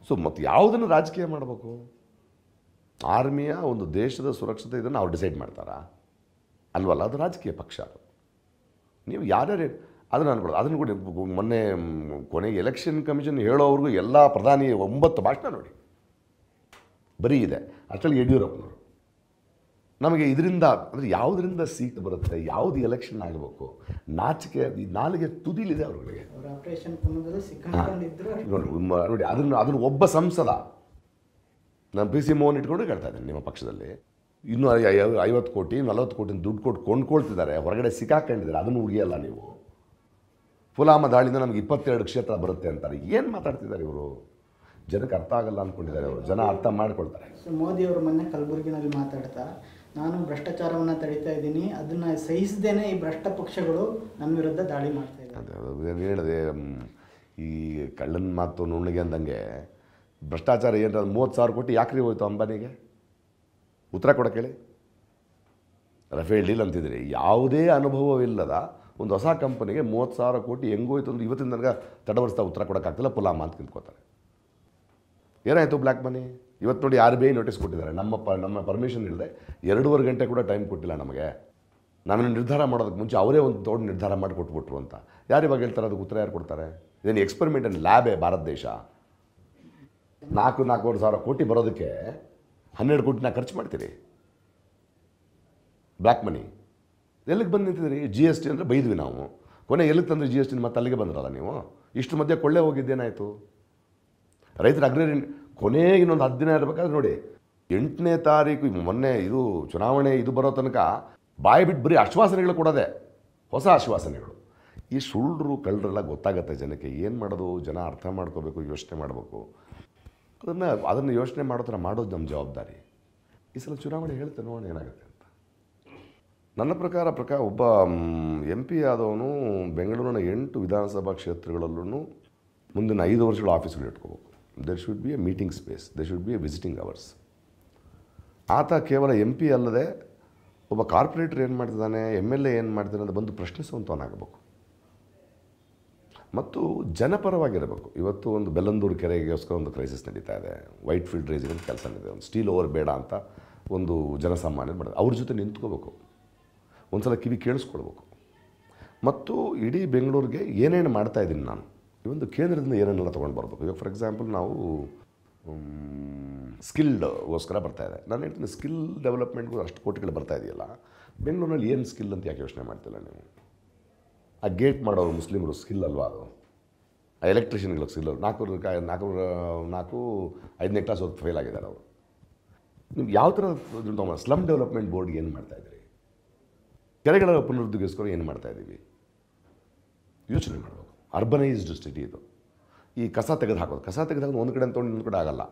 ಸೊ ಮತ್ತು ಯಾವುದನ್ನು ರಾಜಕೀಯ ಮಾಡಬೇಕು? ಆರ್ಮಿಯ ಒಂದು ದೇಶದ ಸುರಕ್ಷತೆ ಇದನ್ನು ಅವ್ರು ಡಿಸೈಡ್ ಮಾಡ್ತಾರಾ? ಅಲ್ವಲ್ಲ, ಅದು ರಾಜಕೀಯ ಪಕ್ಷ ಅದು. ನೀವು ಯಾರ್ಯಾರು ಅದನ್ನು ಅನ್ಕೊಳ್ಳೋದು ಅದನ್ನು ಕೂಡ. ಮೊನ್ನೆ ಕೊನೆಗೆ ಎಲೆಕ್ಷನ್ ಕಮಿಷನ್ ಹೇಳೋವ್ರಿಗೂ ಎಲ್ಲ ಪ್ರಧಾನಿ ಒಂಬತ್ತು ಭಾಷಣ ನೋಡಿ. ಬರೀ ಇದೆ. ಅಷ್ಟರಲ್ಲಿ ಯಡಿಯೂರಪ್ಪನವರು. ನಮಗೆ ಇದರಿಂದ ಅಂದರೆ ಯಾವುದರಿಂದ ಸೀಟ್ ಬರುತ್ತೆ ಯಾವುದು ಎಲೆಕ್ಷನ್ ಆಗಬೇಕು ನಾಚಿಕೆ ಈ ನಾಲಿಗೆ ತುದಿಲಿದೆ ಅವ್ರಿಗೆ ಅವರ ಆಪರೇಷನ್ ಕಮಲದಲ್ಲಿ ಸಿಕ್ಕಾಕೊಂಡಿದ್ರು. ನೋಡಿ ಅದನ್ನು ಅದನ್ನು ಒಬ್ಬ ಸಂಸದ ನಾನು ಪಿ ಸಿ ಮೋಹನ್ ಇಟ್ಕೊಂಡು ಕೇಳ್ತಾ ಇದ್ದೀನಿ ನಿಮ್ಮ ಪಕ್ಷದಲ್ಲಿ. ಇನ್ನೂ ಐವತ್ತು ಕೋಟಿ ನಲವತ್ತು ಕೋಟಿ ದುಡ್ಡು ಕೊಟ್ಟು ಕೊಂಡ್ಕೊಳ್ತಿದ್ದಾರೆ ಹೊರಗಡೆ ಸಿಕ್ಕಾಕೊಂಡಿದ್ದಾರೆ ಅದನ್ನು ಉಳಿಯಲ್ಲ ನೀವು. ಪುಲಾಮ ದಾಳಿಯಿಂದ ನಮಗೆ ಇಪ್ಪತ್ತೆರಡು ಕ್ಷೇತ್ರ ಬರುತ್ತೆ ಅಂತಾರೆ. ಏನು ಮಾತಾಡ್ತಿದ್ದಾರೆ ಇವರು? ಜನಕ್ಕೆ ಅರ್ಥ ಆಗಲ್ಲ ಅಂದ್ಕೊಂಡಿದ್ದಾರೆ ಅವರು. ಜನ ಅರ್ಥ ಮಾಡ್ಕೊಳ್ತಾರೆ. ಸೊ ಮೋದಿ ಅವರು ಮೊನ್ನೆ ಕಲಬುರಗಿನಲ್ಲಿ ಮಾತಾಡ್ತಾ ನಾನು ಭ್ರಷ್ಟಾಚಾರವನ್ನು ತಡೀತಾ ಇದ್ದೀನಿ ಅದನ್ನು ಸಹಿಸದೇನೆ ಈ ಭ್ರಷ್ಟ ಪಕ್ಷಗಳು ನನ್ನ ವಿರುದ್ಧ ದಾಳಿ ಮಾಡ್ತಾ ಇದ್ದಾರೆ. ಹೇಳಿದೆ ಈ ಕಳ್ಳನ ಮಾತು ನುಣ್ಣಿಗೆ ಅಂದಂಗೆ ಭ್ರಷ್ಟಾಚಾರ ಏನು ಮೂವತ್ತು ಸಾವಿರ ಕೋಟಿ ಯಾಕ್ರಿ ಹೋಯ್ತು ಅಂಬಾನಿಗೆ? ಉತ್ತರ ಕೊಡಕ್ಕೆ ಹೇಳಿ ರಫೇಲ್ ಡೀಲ್ ಅಂತಿದ್ರಿ. ಯಾವುದೇ ಅನುಭವವಿಲ್ಲದ ಒಂದು ಹೊಸ ಕಂಪನಿಗೆ ಮೂವತ್ತು ಸಾವಿರ ಕೋಟಿ ಹೆಂಗೋಯ್ತು ಅಂದ್ರೆ ಇವತ್ತಿನ ನನಗೆ ತಡವರ್ಸ್ತಾ ಉತ್ತರ ಕೊಡೋಕ್ಕಾಗ್ತಿಲ್ಲ ಪುಲಾಮ ಅಂತ ತಿಳ್ಕೊತಾರೆ ಏನಾಯಿತು ಬ್ಲ್ಯಾಕ್ ಮನಿ? ಇವತ್ತು ನೋಡಿ ಆರ್ ಬಿ ಐ ನೋಟಿಸ್ ಕೊಟ್ಟಿದ್ದಾರೆ. ನಮ್ಮ ಪ, ನಮ್ಮ ಪರ್ಮಿಷನ್ ಇಲ್ಲದೆ ಎರಡೂವರೆ ಗಂಟೆ ಕೂಡ ಟೈಮ್ ಕೊಟ್ಟಿಲ್ಲ ನಮಗೆ. ನಾನು ನಿರ್ಧಾರ ಮಾಡೋದಕ್ಕೆ ಮುಂಚೆ ಅವರೇ ಒಂದು ದೊಡ್ಡ ನಿರ್ಧಾರ ಮಾಡಿ ಕೊಟ್ಬಿಟ್ರು ಅಂತ. ಯಾರು ಇವಾಗ ಹೇಳ್ತಾರೆ ಅದಕ್ಕೆ ಉತ್ತರ ಯಾರು ಕೊಡ್ತಾರೆ? ಇದೇನು ಎಕ್ಸ್ಪೆರಿಮೆಂಟ್ ಲ್ಯಾಬೇ ಭಾರತ ದೇಶ. ನಾಲ್ಕು, ನಾಲ್ಕೂವರೆ ಸಾವಿರ ಕೋಟಿ ಬರೋದಕ್ಕೆ ಹನ್ನೆರಡು ಕೋಟಿನ ಖರ್ಚು ಮಾಡ್ತೀರಿ. Black money. ಎಲ್ಲಿಗೆ ಬಂದು ನಿಂತಿದ್ದೀರಿ? ಜಿ ಎಸ್ ಟಿ ಅಂದರೆ ಬೈದ್ವಿ ನಾವು. ಕೊನೆ ಎಲ್ಲಿಗೆ ತಂದ್ರೆ ಜಿ ಎಸ್ ಟಿನ ಮತ್ತೆ ಅಲ್ಲಿಗೆ ಬಂದ್ರಲ್ಲ ನೀವು? ಇಷ್ಟು ಮಧ್ಯೆ ಕೊಳ್ಳೆ ಹೋಗಿದ್ದೇನಾಯಿತು ರೈತರ ಅಗ್ರಿ ಕೊನೆಗೆ ಇನ್ನೊಂದು ಹತ್ತು ದಿನ ಇರಬೇಕಾದ್ರೆ ನೋಡಿ, ಎಂಟನೇ ತಾರೀಕು ಮೊನ್ನೆ ಇದು ಚುನಾವಣೆ ಇದು ಬರೋ ತನಕ ಬಾಯಿ ಬಿಟ್ಟು ಬರೀ ಆಶ್ವಾಸನೆಗಳು ಕೊಡೋದೆ ಹೊಸ ಆಶ್ವಾಸನೆಗಳು. ಈ ಸುಳ್ಳರು ಕಳ್ಳರೆಲ್ಲ ಗೊತ್ತಾಗತ್ತೆ ಜನಕ್ಕೆ. ಏನು ಮಾಡೋದು? ಜನ ಅರ್ಥ ಮಾಡ್ಕೋಬೇಕು, ಯೋಚನೆ ಮಾಡಬೇಕು. ಅದನ್ನು ಅದನ್ನು ಯೋಚನೆ ಮಾಡೋ ಥರ ಮಾಡೋದು ನಮ್ಮ ಜವಾಬ್ದಾರಿ. ಈ ಸಲ ಚುನಾವಣೆ ಹೇಳ್ತೇನೆ, ನೋಡೋಣ ಏನಾಗುತ್ತೆ. ನನ್ನ ಪ್ರಕಾರ ಪ್ರಕಾರ ಒಬ್ಬ ಎಂ ಪಿ ಆದವನು ಬೆಂಗಳೂರಿನ ಎಂಟು ವಿಧಾನಸಭಾ ಕ್ಷೇತ್ರಗಳಲ್ಲೂ ಮುಂದಿನ ಐದು ವರ್ಷಗಳ ಆಫೀಸ್ಗಳು ಇಟ್ಕೋಬೇಕು. There should be a meeting space there should be a visiting hours ಆತ ಕೇವಲ ಎಂ ಪಿ ಅಲ್ಲದೆ ಒಬ್ಬ ಕಾರ್ಪೊರೇಟರ್ ಏನು ಮಾಡ್ತಿದ್ದಾನೆ ಎಂ ಎಲ್ ಎ ಏನು ಮಾಡ್ತಾನೆ ಅಂತ ಬಂದು ಪ್ರಶ್ನಿಸುವಂಥವನಾಗಬೇಕು ಮತ್ತು ಜನಪರವಾಗಿರಬೇಕು. ಇವತ್ತು ಒಂದು ಬೆಲ್ಲಂದೂರು ಕೆರೆಗೋಸ್ಕರ ಒಂದು ಕ್ರೈಸಿಸ್ ನಡೀತಾ ಇದೆ. ವೈಟ್ ಫೀಲ್ಡ್ ರೇಸಿಂಗ್ ಕೆಲಸ ನಡೀತಿದೆ ಒಂದು ಸ್ಟೀಲ್ ಓವರ್ ಬೇಡ ಅಂತ ಒಂದು ಜನಸಾಮಾನ್ಯ ಮಾಡಿದೆ ಅವ್ರ ಜೊತೆ ನಿಂತ್ಕೋಬೇಕು. ಒಂದ್ಸಲ ಕಿವಿ ಕೇಳಿಸ್ಕೊಳ್ಬೇಕು. ಮತ್ತು ಇಡೀ ಬೆಂಗಳೂರಿಗೆ ಏನೇನು ಮಾಡ್ತಾ ಇದ್ದೀನಿ ನಾನು ಒಂದು ಕೇಂದ್ರದಿಂದ ಏನೇನೆಲ್ಲ ತೊಗೊಂಡು ಬರಬೇಕು. ಇವಾಗ ಫಾರ್ ಎಕ್ಸಾಂಪಲ್ ನಾವು ಸ್ಕಿಲ್ಡ್ಗೋಸ್ಕರ ಬರ್ತಾ ಇದೆ. ನಾನು ಹೇಳ್ತೀನಿ ಸ್ಕಿಲ್ ಡೆವಲಪ್ಮೆಂಟ್ಗೂ ಅಷ್ಟು ಕೋಟಿಗಳು ಬರ್ತಾ ಇದೆಯಲ್ಲ, ಬೆಂಗಳೂರಿನಲ್ಲಿ ಏನು ಸ್ಕಿಲ್ ಅಂತ ಯಾಕೆ ಯೋಚನೆ ಮಾಡ್ತಿಲ್ಲ ನೀವು? ಆ ಗೇಟ್ ಮಾಡೋರು ಮುಸ್ಲಿಮರು ಸ್ಕಿಲ್ ಅಲ್ವಾ ಅದು? ಆ ಎಲೆಕ್ಟ್ರಿಷಿಯನ್ಗಳಿಗೆ ಸ್ಕಿಲ್ ನಾಲ್ಕು ನಾಲ್ಕು ನಾಲ್ಕು ಐದನೇ ಕ್ಲಾಸ್ ಓದಿ ಫೇಲ್ ಆಗಿದ್ದಾರೆ ಅವರು. ನಿಮ್ಗೆ ಯಾವ ಥರ ಸ್ಲಮ್ ಡೆವಲಪ್ಮೆಂಟ್ ಬೋರ್ಡ್ಗೆ ಏನು ಮಾಡ್ತಾ ಇದ್ದೀರಿ ಕೆರೆಗಳ ಪುನರುದ್ಧಿಗೋಸ್ಕರ ಏನು ಮಾಡ್ತಾ ಇದ್ದೀವಿ? ಯೋಚನೆ ಮಾಡಬೇಕು. ಅರ್ಬನೈಸ್ಡ್ ಸಿಟಿ ಇದು. ಈ ಕಸ ತೆಗೆದು ಹಾಕೋದು. ಕಸ ತೆಗೆದು ಹಾಕೋದು ಒಂದು ಕಡೆ ಅಂತ ಇನ್ನೊಂದು ಕಡೆ ಆಗಲ್ಲ.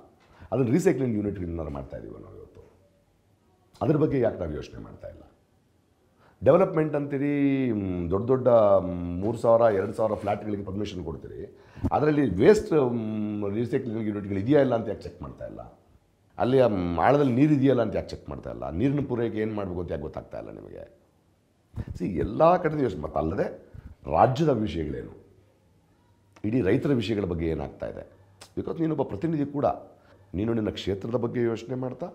ಅದನ್ನು ರೀಸೈಕ್ಲಿಂಗ್ ಯೂನಿಟ್ ಏನಾದ್ರು ಮಾಡ್ತಾ ಇದ್ದೀವಿ ನಾವು ಇವತ್ತು. ಅದ್ರ ಬಗ್ಗೆ ಯಾಕೆ ನಾವು ಯೋಚನೆ ಮಾಡ್ತಾ ಇಲ್ಲ? ಡೆವಲಪ್ಮೆಂಟ್ ಅಂತೀರಿ ದೊಡ್ಡ ದೊಡ್ಡ ಮೂರು ಸಾವಿರ, ಎರಡು ಸಾವಿರ ಫ್ಲ್ಯಾಟ್ಗಳಿಗೆ ಪರ್ಮಿಷನ್ ಕೊಡ್ತೀರಿ. ಅದರಲ್ಲಿ ವೇಸ್ಟ್ ರೀಸೈಕ್ಲಿಂಗ್ ಯೂನಿಟ್ಗಳು ಇದೆಯಾ ಇಲ್ಲ ಅಂತ ಯಾಕೆ ಚೆಕ್ ಮಾಡ್ತಾ ಇಲ್ಲ? ಅಲ್ಲಿ ಆಳದಲ್ಲಿ ನೀರು ಇದೆಯಲ್ಲ ಅಂತ ಯಾಕೆ ಚೆಕ್ ಮಾಡ್ತಾ ಇಲ್ಲ? ನೀರಿನ ಪೂರೈಕೆ ಏನು ಮಾಡಬೇಕು ಅಂತ ಯಾಕೆ ಗೊತ್ತಾಗ್ತಾ ಇಲ್ಲ ನಿಮಗೆ? ಸಿ ಎಲ್ಲ ಕಡೆ ಯೋಚನೆ ಮಾಡ್ತಾ ಅಲ್ಲದೆ ರಾಜ್ಯದ ವಿಷಯಗಳೇನು? ಇಡೀ ರೈತರ ವಿಷಯಗಳ ಬಗ್ಗೆ ಏನಾಗ್ತಾ ಇದೆ? ಬಿಕಾಸ್ ನೀನೊಬ್ಬ ಪ್ರತಿನಿಧಿ ಕೂಡ, ನೀನು ನಿನ್ನ ಕ್ಷೇತ್ರದ ಬಗ್ಗೆ ಯೋಚನೆ ಮಾಡ್ತಾ,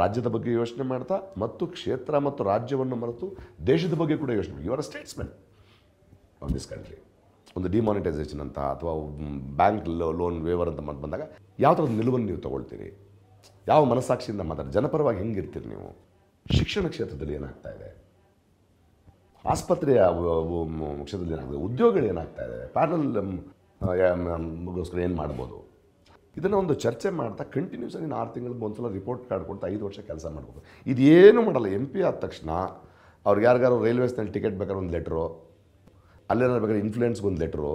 ರಾಜ್ಯದ ಬಗ್ಗೆ ಯೋಚನೆ ಮಾಡ್ತಾ, ಮತ್ತು ಕ್ಷೇತ್ರ ಮತ್ತು ರಾಜ್ಯವನ್ನು ಮರೆತು ದೇಶದ ಬಗ್ಗೆ ಕೂಡ ಯೋಚನೆ ಮಾಡಿ. Are a statesmen on this country ಒಂದು ಡಿಮಾನಿಟೈಸೇಷನ್ ಅಂತ ಅಥವಾ ಬ್ಯಾಂಕ್ ಲೋನ್ ವೇವರ್ ಅಂತ ಬಂದಾಗ ಯಾವ ಥರದ ನಿಲುವನ್ನು ನೀವು ತಗೊಳ್ತೀರಿ? ಯಾವ ಮನಸ್ಸಾಕ್ಷಿಯಿಂದ ಮಾತಾಡಿ ಜನಪರವಾಗಿ ಹೆಂಗಿರ್ತೀರಿ ನೀವು? ಶಿಕ್ಷಣ ಕ್ಷೇತ್ರದಲ್ಲಿ ಏನಾಗ್ತಾ ಇದೆ? ಆಸ್ಪತ್ರೆಯ ಕ್ಷೇತ್ರದಲ್ಲಿ ಏನಾಗ್ತದೆ, ಉದ್ಯೋಗಗಳು ಏನಾಗ್ತಾ ಇದೆ ಪ್ಯಾರಲ್ ಮುಗೋಸ್ಕರ ಏನು ಮಾಡ್ಬೋದು? ಇದನ್ನು ಒಂದು ಚರ್ಚೆ ಮಾಡ್ತಾ ಕಂಟಿನ್ಯೂಸ್ ಆಗಿ ಆರು ತಿಂಗಳಿಗೆ ಒಂದ್ಸಲ ರಿಪೋರ್ಟ್ ಕಾರ್ಡ್ ಕೊಡ್ತಾ ಐದು ವರ್ಷ ಕೆಲಸ ಮಾಡಬೇಕು ಇದೇನು ಮಾಡಲ್ಲ ಎಂ ಪಿ ಆದ ತಕ್ಷಣ ಅವ್ರಿಗೆ ಯಾರಿಗಾರು ರೈಲ್ವೇಸ್ನಲ್ಲಿ ಟಿಕೆಟ್ ಬೇಕಾದ್ರೆ ಒಂದು ಲೆಟ್ರು ಅಲ್ಲೇನಾದ್ರು ಬೇಕಾದ್ರೆ ಇನ್ಫ್ಲೂಯೆನ್ಸ್ಗೆ ಒಂದು ಲೆಟ್ರು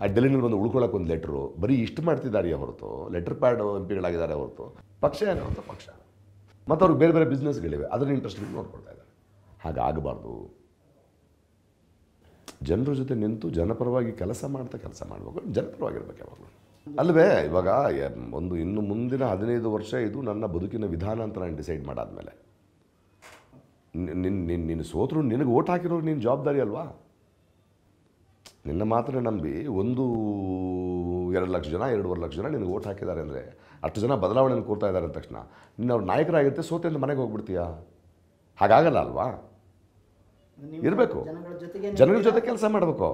ಆ ಡೆಲ್ಲಿನಲ್ಲಿ ಬಂದು ಉಳ್ಕೊಳ್ಳೋಕೆ ಒಂದು ಲೆಟ್ರು ಬರೀ ಇಷ್ಟು ಮಾಡ್ತಿದ್ದಾರೆ ಹೊರತು ಲೆಟರ್ ಪ್ಯಾಡ್ ಎಂ ಪಿಗಳಾಗಿದ್ದಾರೆ ಹೊರತು, ಪಕ್ಷ ಏನೋ ಅಂತ ಪಕ್ಷ. ಮತ್ತು ಅವ್ರಿಗೆ ಬೇರೆ ಬೇರೆ ಬಿಸ್ನೆಸ್ಗಳಿವೆ ಅದನ್ನು ಇಂಟ್ರೆಸ್ಟ್ ನೋಡ್ಕೊಳ್ತಾರೆ ಹಾಗಾಗಬಾರ್ದು. ಜನರ ಜೊತೆ ನಿಂತು ಜನಪರವಾಗಿ ಕೆಲಸ ಮಾಡ್ತಾ ಕೆಲಸ ಮಾಡಬೇಕು. ಜನಪರವಾಗಿರ್ಬೇಕು ಯಾವಾಗಲೂ. ಅಲ್ವೇ ಇವಾಗ ಒಂದು ಇನ್ನು ಮುಂದಿನ ಹದಿನೈದು ವರ್ಷ ಇದು ನನ್ನ ಬದುಕಿನ ವಿಧಾನ ಅಂತ ನಾನು ಡಿಸೈಡ್ ಮಾಡಾದ್ಮೇಲೆ. ನಿನ್ನ ನಿನ್ನ ನಿನ್ನ ಸೋತರು ನಿನಗೆ ಓಟ್ ಹಾಕಿರೋರು ನಿನ್ನ ಜವಾಬ್ದಾರಿ ಅಲ್ವಾ? ನಿನ್ನ ಮಾತ್ರ ನಂಬಿ ಒಂದು ಎರಡು ಲಕ್ಷ ಜನ, ಎರಡೂವರೆ ಲಕ್ಷ ಜನ ನಿನಗೆ ಓಟ್ ಹಾಕಿದ್ದಾರೆ ಅಂದರೆ ಅಷ್ಟು ಜನ ಬದಲಾವಣೆಯನ್ನು ಕೋರ್ತಾ ಇದ್ದಾರೆ ಅಂದ ತಕ್ಷಣ. ನೀನು ಅವ್ರು ನಾಯಕರಾಗಿರುತ್ತೆ ಸೋತೆಂದು ಮನೆಗೆ ಹೋಗ್ಬಿಡ್ತೀಯಾ? ಹಾಗಾಗಲ್ಲ ಅಲ್ವಾ? ಇರಬೇಕು. ಜನಗಳ ಜೊತೆ ಕೆಲಸ ಮಾಡಬೇಕು.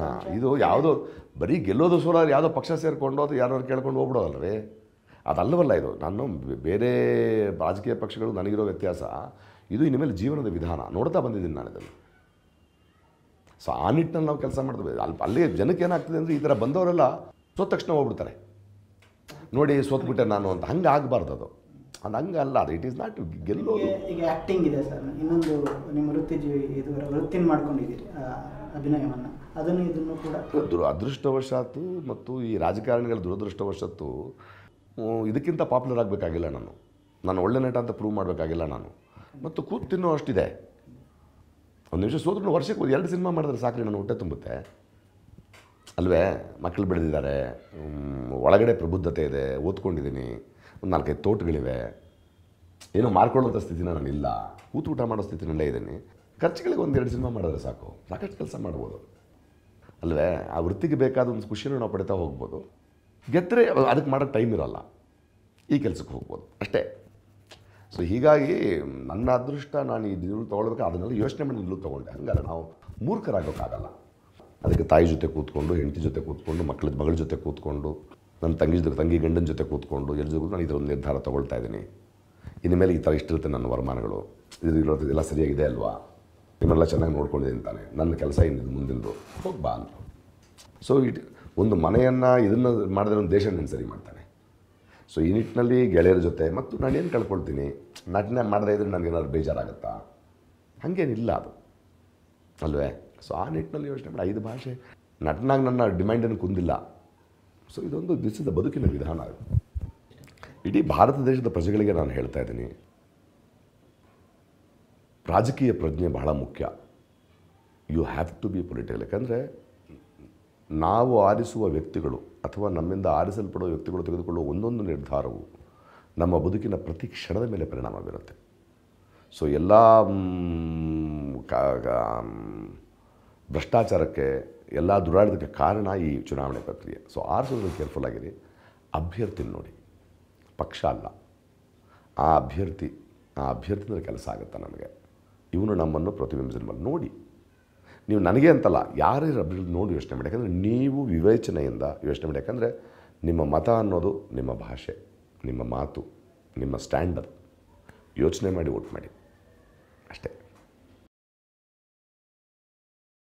ಹಾಂ ಇದು ಯಾವುದೋ ಬರೀ ಗೆಲ್ಲೋದು ಸೋಲ ಯಾವುದೋ ಪಕ್ಷ ಸೇರಿಕೊಂಡು ಅದು ಯಾರು ಕೇಳ್ಕೊಂಡು ಹೋಗ್ಬಿಡೋದಲ್ರಿ ಅದಲ್ಲವಲ್ಲ ಇದು. ನಾನು ಬೇರೆ ರಾಜಕೀಯ ಪಕ್ಷಗಳು ನನಗಿರೋ ವ್ಯತ್ಯಾಸ. ಇದು ಇನ್ಮೇಲೆ ಜೀವನದ ವಿಧಾನ. ನೋಡ್ತಾ ಬಂದಿದ್ದೀನಿ ನಾನು ಇದನ್ನು. ಸೊ ಆ ನಿಟ್ಟಿನಲ್ಲಿ ನಾವು ಕೆಲಸ ಮಾಡ್ತೀವಿ ಅಲ್ಲಿ ಅಲ್ಲಿ ಜನಕ್ಕೆ ಏನಾಗ್ತದೆ ಅಂದರೆ ಈ ಥರ ಬಂದವರೆಲ್ಲ ಸೋತ ತಕ್ಷಣ ಹೋಗ್ಬಿಡ್ತಾರೆ. ನೋಡಿ ಸೋತ್ಬಿಟ್ಟೆ ನಾನು ಅಂತ. ಹಂಗೆ ಆಗಬಾರ್ದು ಅದು. ಅದು ಹಂಗೆ ಅಲ್ಲ ಅದು ಇಟ್ ಈಸ್ ನಾಟ್ ಗೆಲ್ಲೋದು. ಈಗ ಆ್ಯಕ್ಟಿಂಗ್ ಇದೆ ಸರ್. ಇನ್ನೊಂದು ನಿಮ್ಮ ವೃತ್ತಿ ಇದು ವೃತ್ತಿನ ಮಾಡ್ಕೊಂಡಿದ್ದೀರಿ ಅಭಿನಯವನ್ನು. ಅದನ್ನು ಇದನ್ನು ಕೂಡ ದುರ ಅದೃಷ್ಟವಶಾತ್ತು ಮತ್ತು ಈ ರಾಜಕಾರಣಿಗಳ ದುರದೃಷ್ಟವಶಾತ್ತು ಇದಕ್ಕಿಂತ ಪಾಪ್ಯುಲರ್ ಆಗಬೇಕಾಗಿಲ್ಲ ನಾನು. ನಾನು ಒಳ್ಳೆ ನಟ ಅಂತ ಪ್ರೂವ್ ಮಾಡಬೇಕಾಗಿಲ್ಲ ನಾನು. ಮತ್ತು ಕೂತು ತಿನ್ನೋ ಅಷ್ಟಿದೆ. ಒಂದು ನಿಮಿಷ ಸೋದ್ರು ವರ್ಷಕ್ಕೆ ಎರಡು ಸಿನಿಮಾ ಮಾಡಿದ್ರೆ ಸಾಕ್ರಿ ನಾನು ಹೊಟ್ಟೆ ತುಂಬುತ್ತೆ. ಅಲ್ವೇ? ಮಕ್ಕಳು ಬೆಳೆದಿದ್ದಾರೆ. ಒಳಗಡೆ ಪ್ರಬುದ್ಧತೆ ಇದೆ ಓದ್ಕೊಂಡಿದ್ದೀನಿ. ಒಂದು ನಾಲ್ಕೈದು ತೋಟಗಳಿವೆ. ಏನೋ ಮಾರ್ಕೊಳ್ಳೋಂಥ ಸ್ಥಿತಿನ ನಾನಿಲ್ಲ. ಕೂತು ಊಟ ಮಾಡೋ ಸ್ಥಿತಿನಲ್ಲೇ ಇದ್ದೀನಿ. ಖರ್ಚುಗಳಿಗೆ ಒಂದೆರಡು ಸಿನಿಮಾ ಮಾಡಿದ್ರೆ ಸಾಕು. ಸಾಕಷ್ಟು ಕೆಲಸ ಮಾಡ್ಬೋದು. ಅಲ್ವೇ? ಆ ವೃತ್ತಿಗೆ ಬೇಕಾದ ಒಂದು ಖುಷಿನೂ ನಾವು ಪಡಿತಾ ಹೋಗ್ಬೋದು. ಗೆದ್ದರೆ ಅದಕ್ಕೆ ಮಾಡೋ ಟೈಮ್ ಇರೋಲ್ಲ. ಈ ಕೆಲಸಕ್ಕೆ ಹೋಗ್ಬೋದು. ಅಷ್ಟೇ. ಸೊ ಹೀಗಾಗಿ ನನ್ನ ಅದೃಷ್ಟ ನಾನು ಈ ನಿಲ್ಲು ತೊಗೊಳ್ಬೇಕು ಅದನ್ನೆಲ್ಲ ಯೋಚನೆ ಮಾಡಿ ನಿಲ್ಲು ತೊಗೊಂಡೆ ಹಂಗಲ್ಲ, ನಾವು ಮೂರ್ಖರಾಗೋಕ್ಕಾಗಲ್ಲ. ಅದಕ್ಕೆ ತಾಯಿ ಜೊತೆ ಕೂತ್ಕೊಂಡು, ಹೆಂಡತಿ ಜೊತೆ ಕೂತ್ಕೊಂಡು, ಮಕ್ಕಳ ಮಗಳ ಜೊತೆ ಕೂತ್ಕೊಂಡು ನನ್ನ ತಂಗಿ ತಂಗಿ ಗಂಡನ ಜೊತೆ ಕೂತ್ಕೊಂಡು ಎಲ್ಲಿ ಜೊತೆ ನಾನು ಇದರೊಂದು ನಿರ್ಧಾರ ತೊಗೊಳ್ತಾ ಇದ್ದೀನಿ. ಇನ್ನು ಮೇಲೆ ಈ ಥರ ಇಷ್ಟಿರುತ್ತೆ ನನ್ನ ವರಮಾನಗಳು. ಇದು ಇರೋದು ಎಲ್ಲ ಸರಿಯಾಗಿದೆ ಅಲ್ವಾ? ನಿಮ್ಮೆಲ್ಲ ಚೆನ್ನಾಗಿ ನೋಡ್ಕೊಂಡಿದ್ದೀನಿ ತಾನೆ ನನ್ನ ಕೆಲಸ ಇನ್ನಿದು ಮುಂದಿಂದು ಹೋಗಿ ಬಾ ಅಂತ ಸೊ ಇಟ್ ಒಂದು ಮನೆಯನ್ನು ಇದನ್ನು ಮಾಡಿದ್ರೆ ಒಂದು ದೇಶ ನಾನು ಸರಿ ಮಾಡ್ತಾನೆ. ಸೊ ಈ ನಿಟ್ಟಿನಲ್ಲಿ ಗೆಳೆಯರ ಜೊತೆ ಮತ್ತು ನಾನು ಏನು ಕಳ್ಕೊಳ್ತೀನಿ? ನಟನೆ ಮಾಡದೇ ಇದ್ರೆ ನನಗೇನಾದ್ರು ಬೇಜಾರಾಗುತ್ತಾ? ಹಾಗೇನಿಲ್ಲ ಅದು. ಅಲ್ವೇ? ಸೊ ಆ ನಿಟ್ಟಿನಲ್ಲಿ ಯೋಚನೆ ಮಾಡಿ. ಐದು ಭಾಷೆ. ನಟನಾಗಿ ನನ್ನ ಡಿಮ್ಯಾಂಡನ್ನು ಕುಂದಿಲ್ಲ. ಸೊ ಇದೊಂದು ದಿಸದ ಬದುಕಿನ ವಿಧಾನ. ಇಡೀ ಭಾರತ ದೇಶದ ಪ್ರಜೆಗಳಿಗೆ ನಾನು ಹೇಳ್ತಾ ಇದ್ದೀನಿ. ರಾಜಕೀಯ ಪ್ರಜ್ಞೆ ಬಹಳ ಮುಖ್ಯ. You have to be political ಯಾಕಂದರೆ ನಾವು ಆರಿಸುವ ವ್ಯಕ್ತಿಗಳು ಅಥವಾ ನಮ್ಮಿಂದ ಆರಿಸಲ್ಪಡುವ ವ್ಯಕ್ತಿಗಳು ತೆಗೆದುಕೊಳ್ಳುವ ಒಂದೊಂದು ನಿರ್ಧಾರವು ನಮ್ಮ ಬದುಕಿನ ಪ್ರತಿ ಕ್ಷಣದ ಮೇಲೆ ಪರಿಣಾಮ ಬೀರುತ್ತೆ. ಸೊ ಎಲ್ಲ ಭ್ರಷ್ಟಾಚಾರಕ್ಕೆ ಎಲ್ಲ ದುರಾಡೋದಕ್ಕೆ ಕಾರಣ ಈ ಚುನಾವಣೆ ಪ್ರಕ್ರಿಯೆ. ಸೊ ಆರಿಸೋದ್ರಲ್ಲಿ ಕೇರ್ಫುಲ್ ಆಗಿರಿ. ಅಭ್ಯರ್ಥಿ ನೋಡಿ. ಪಕ್ಷ ಅಲ್ಲ. ಆ ಅಭ್ಯರ್ಥಿ, ಆ ಅಭ್ಯರ್ಥಿನಲ್ಲಿ ಕೆಲಸ ಆಗುತ್ತೆ ನನಗೆ. ಇವನು ನಮ್ಮನ್ನು ಪ್ರತಿಬಿಂಬಿಸಿದ ನೋಡಿ. ನೀವು ನನಗೆ ಅಂತಲ್ಲ, ಯಾರೇ ಅಭ್ಯರ್ಥಿ ನೋಡಿ ಯೋಚನೆ ಮಾಡಿ. ಯಾಕಂದರೆ ನೀವು ವಿವೇಚನೆಯಿಂದ ಯೋಚನೆ ಮಾಡಿ. ಯಾಕಂದರೆ ನಿಮ್ಮ ಮತ ಅನ್ನೋದು ನಿಮ್ಮ ಭಾಷೆ, ನಿಮ್ಮ ಮಾತು, ನಿಮ್ಮ ಸ್ಟ್ಯಾಂಡರ್ಡ್ ಯೋಚನೆ ಮಾಡಿ ವೋಟ್ ಮಾಡಿ. ಅಷ್ಟೇ.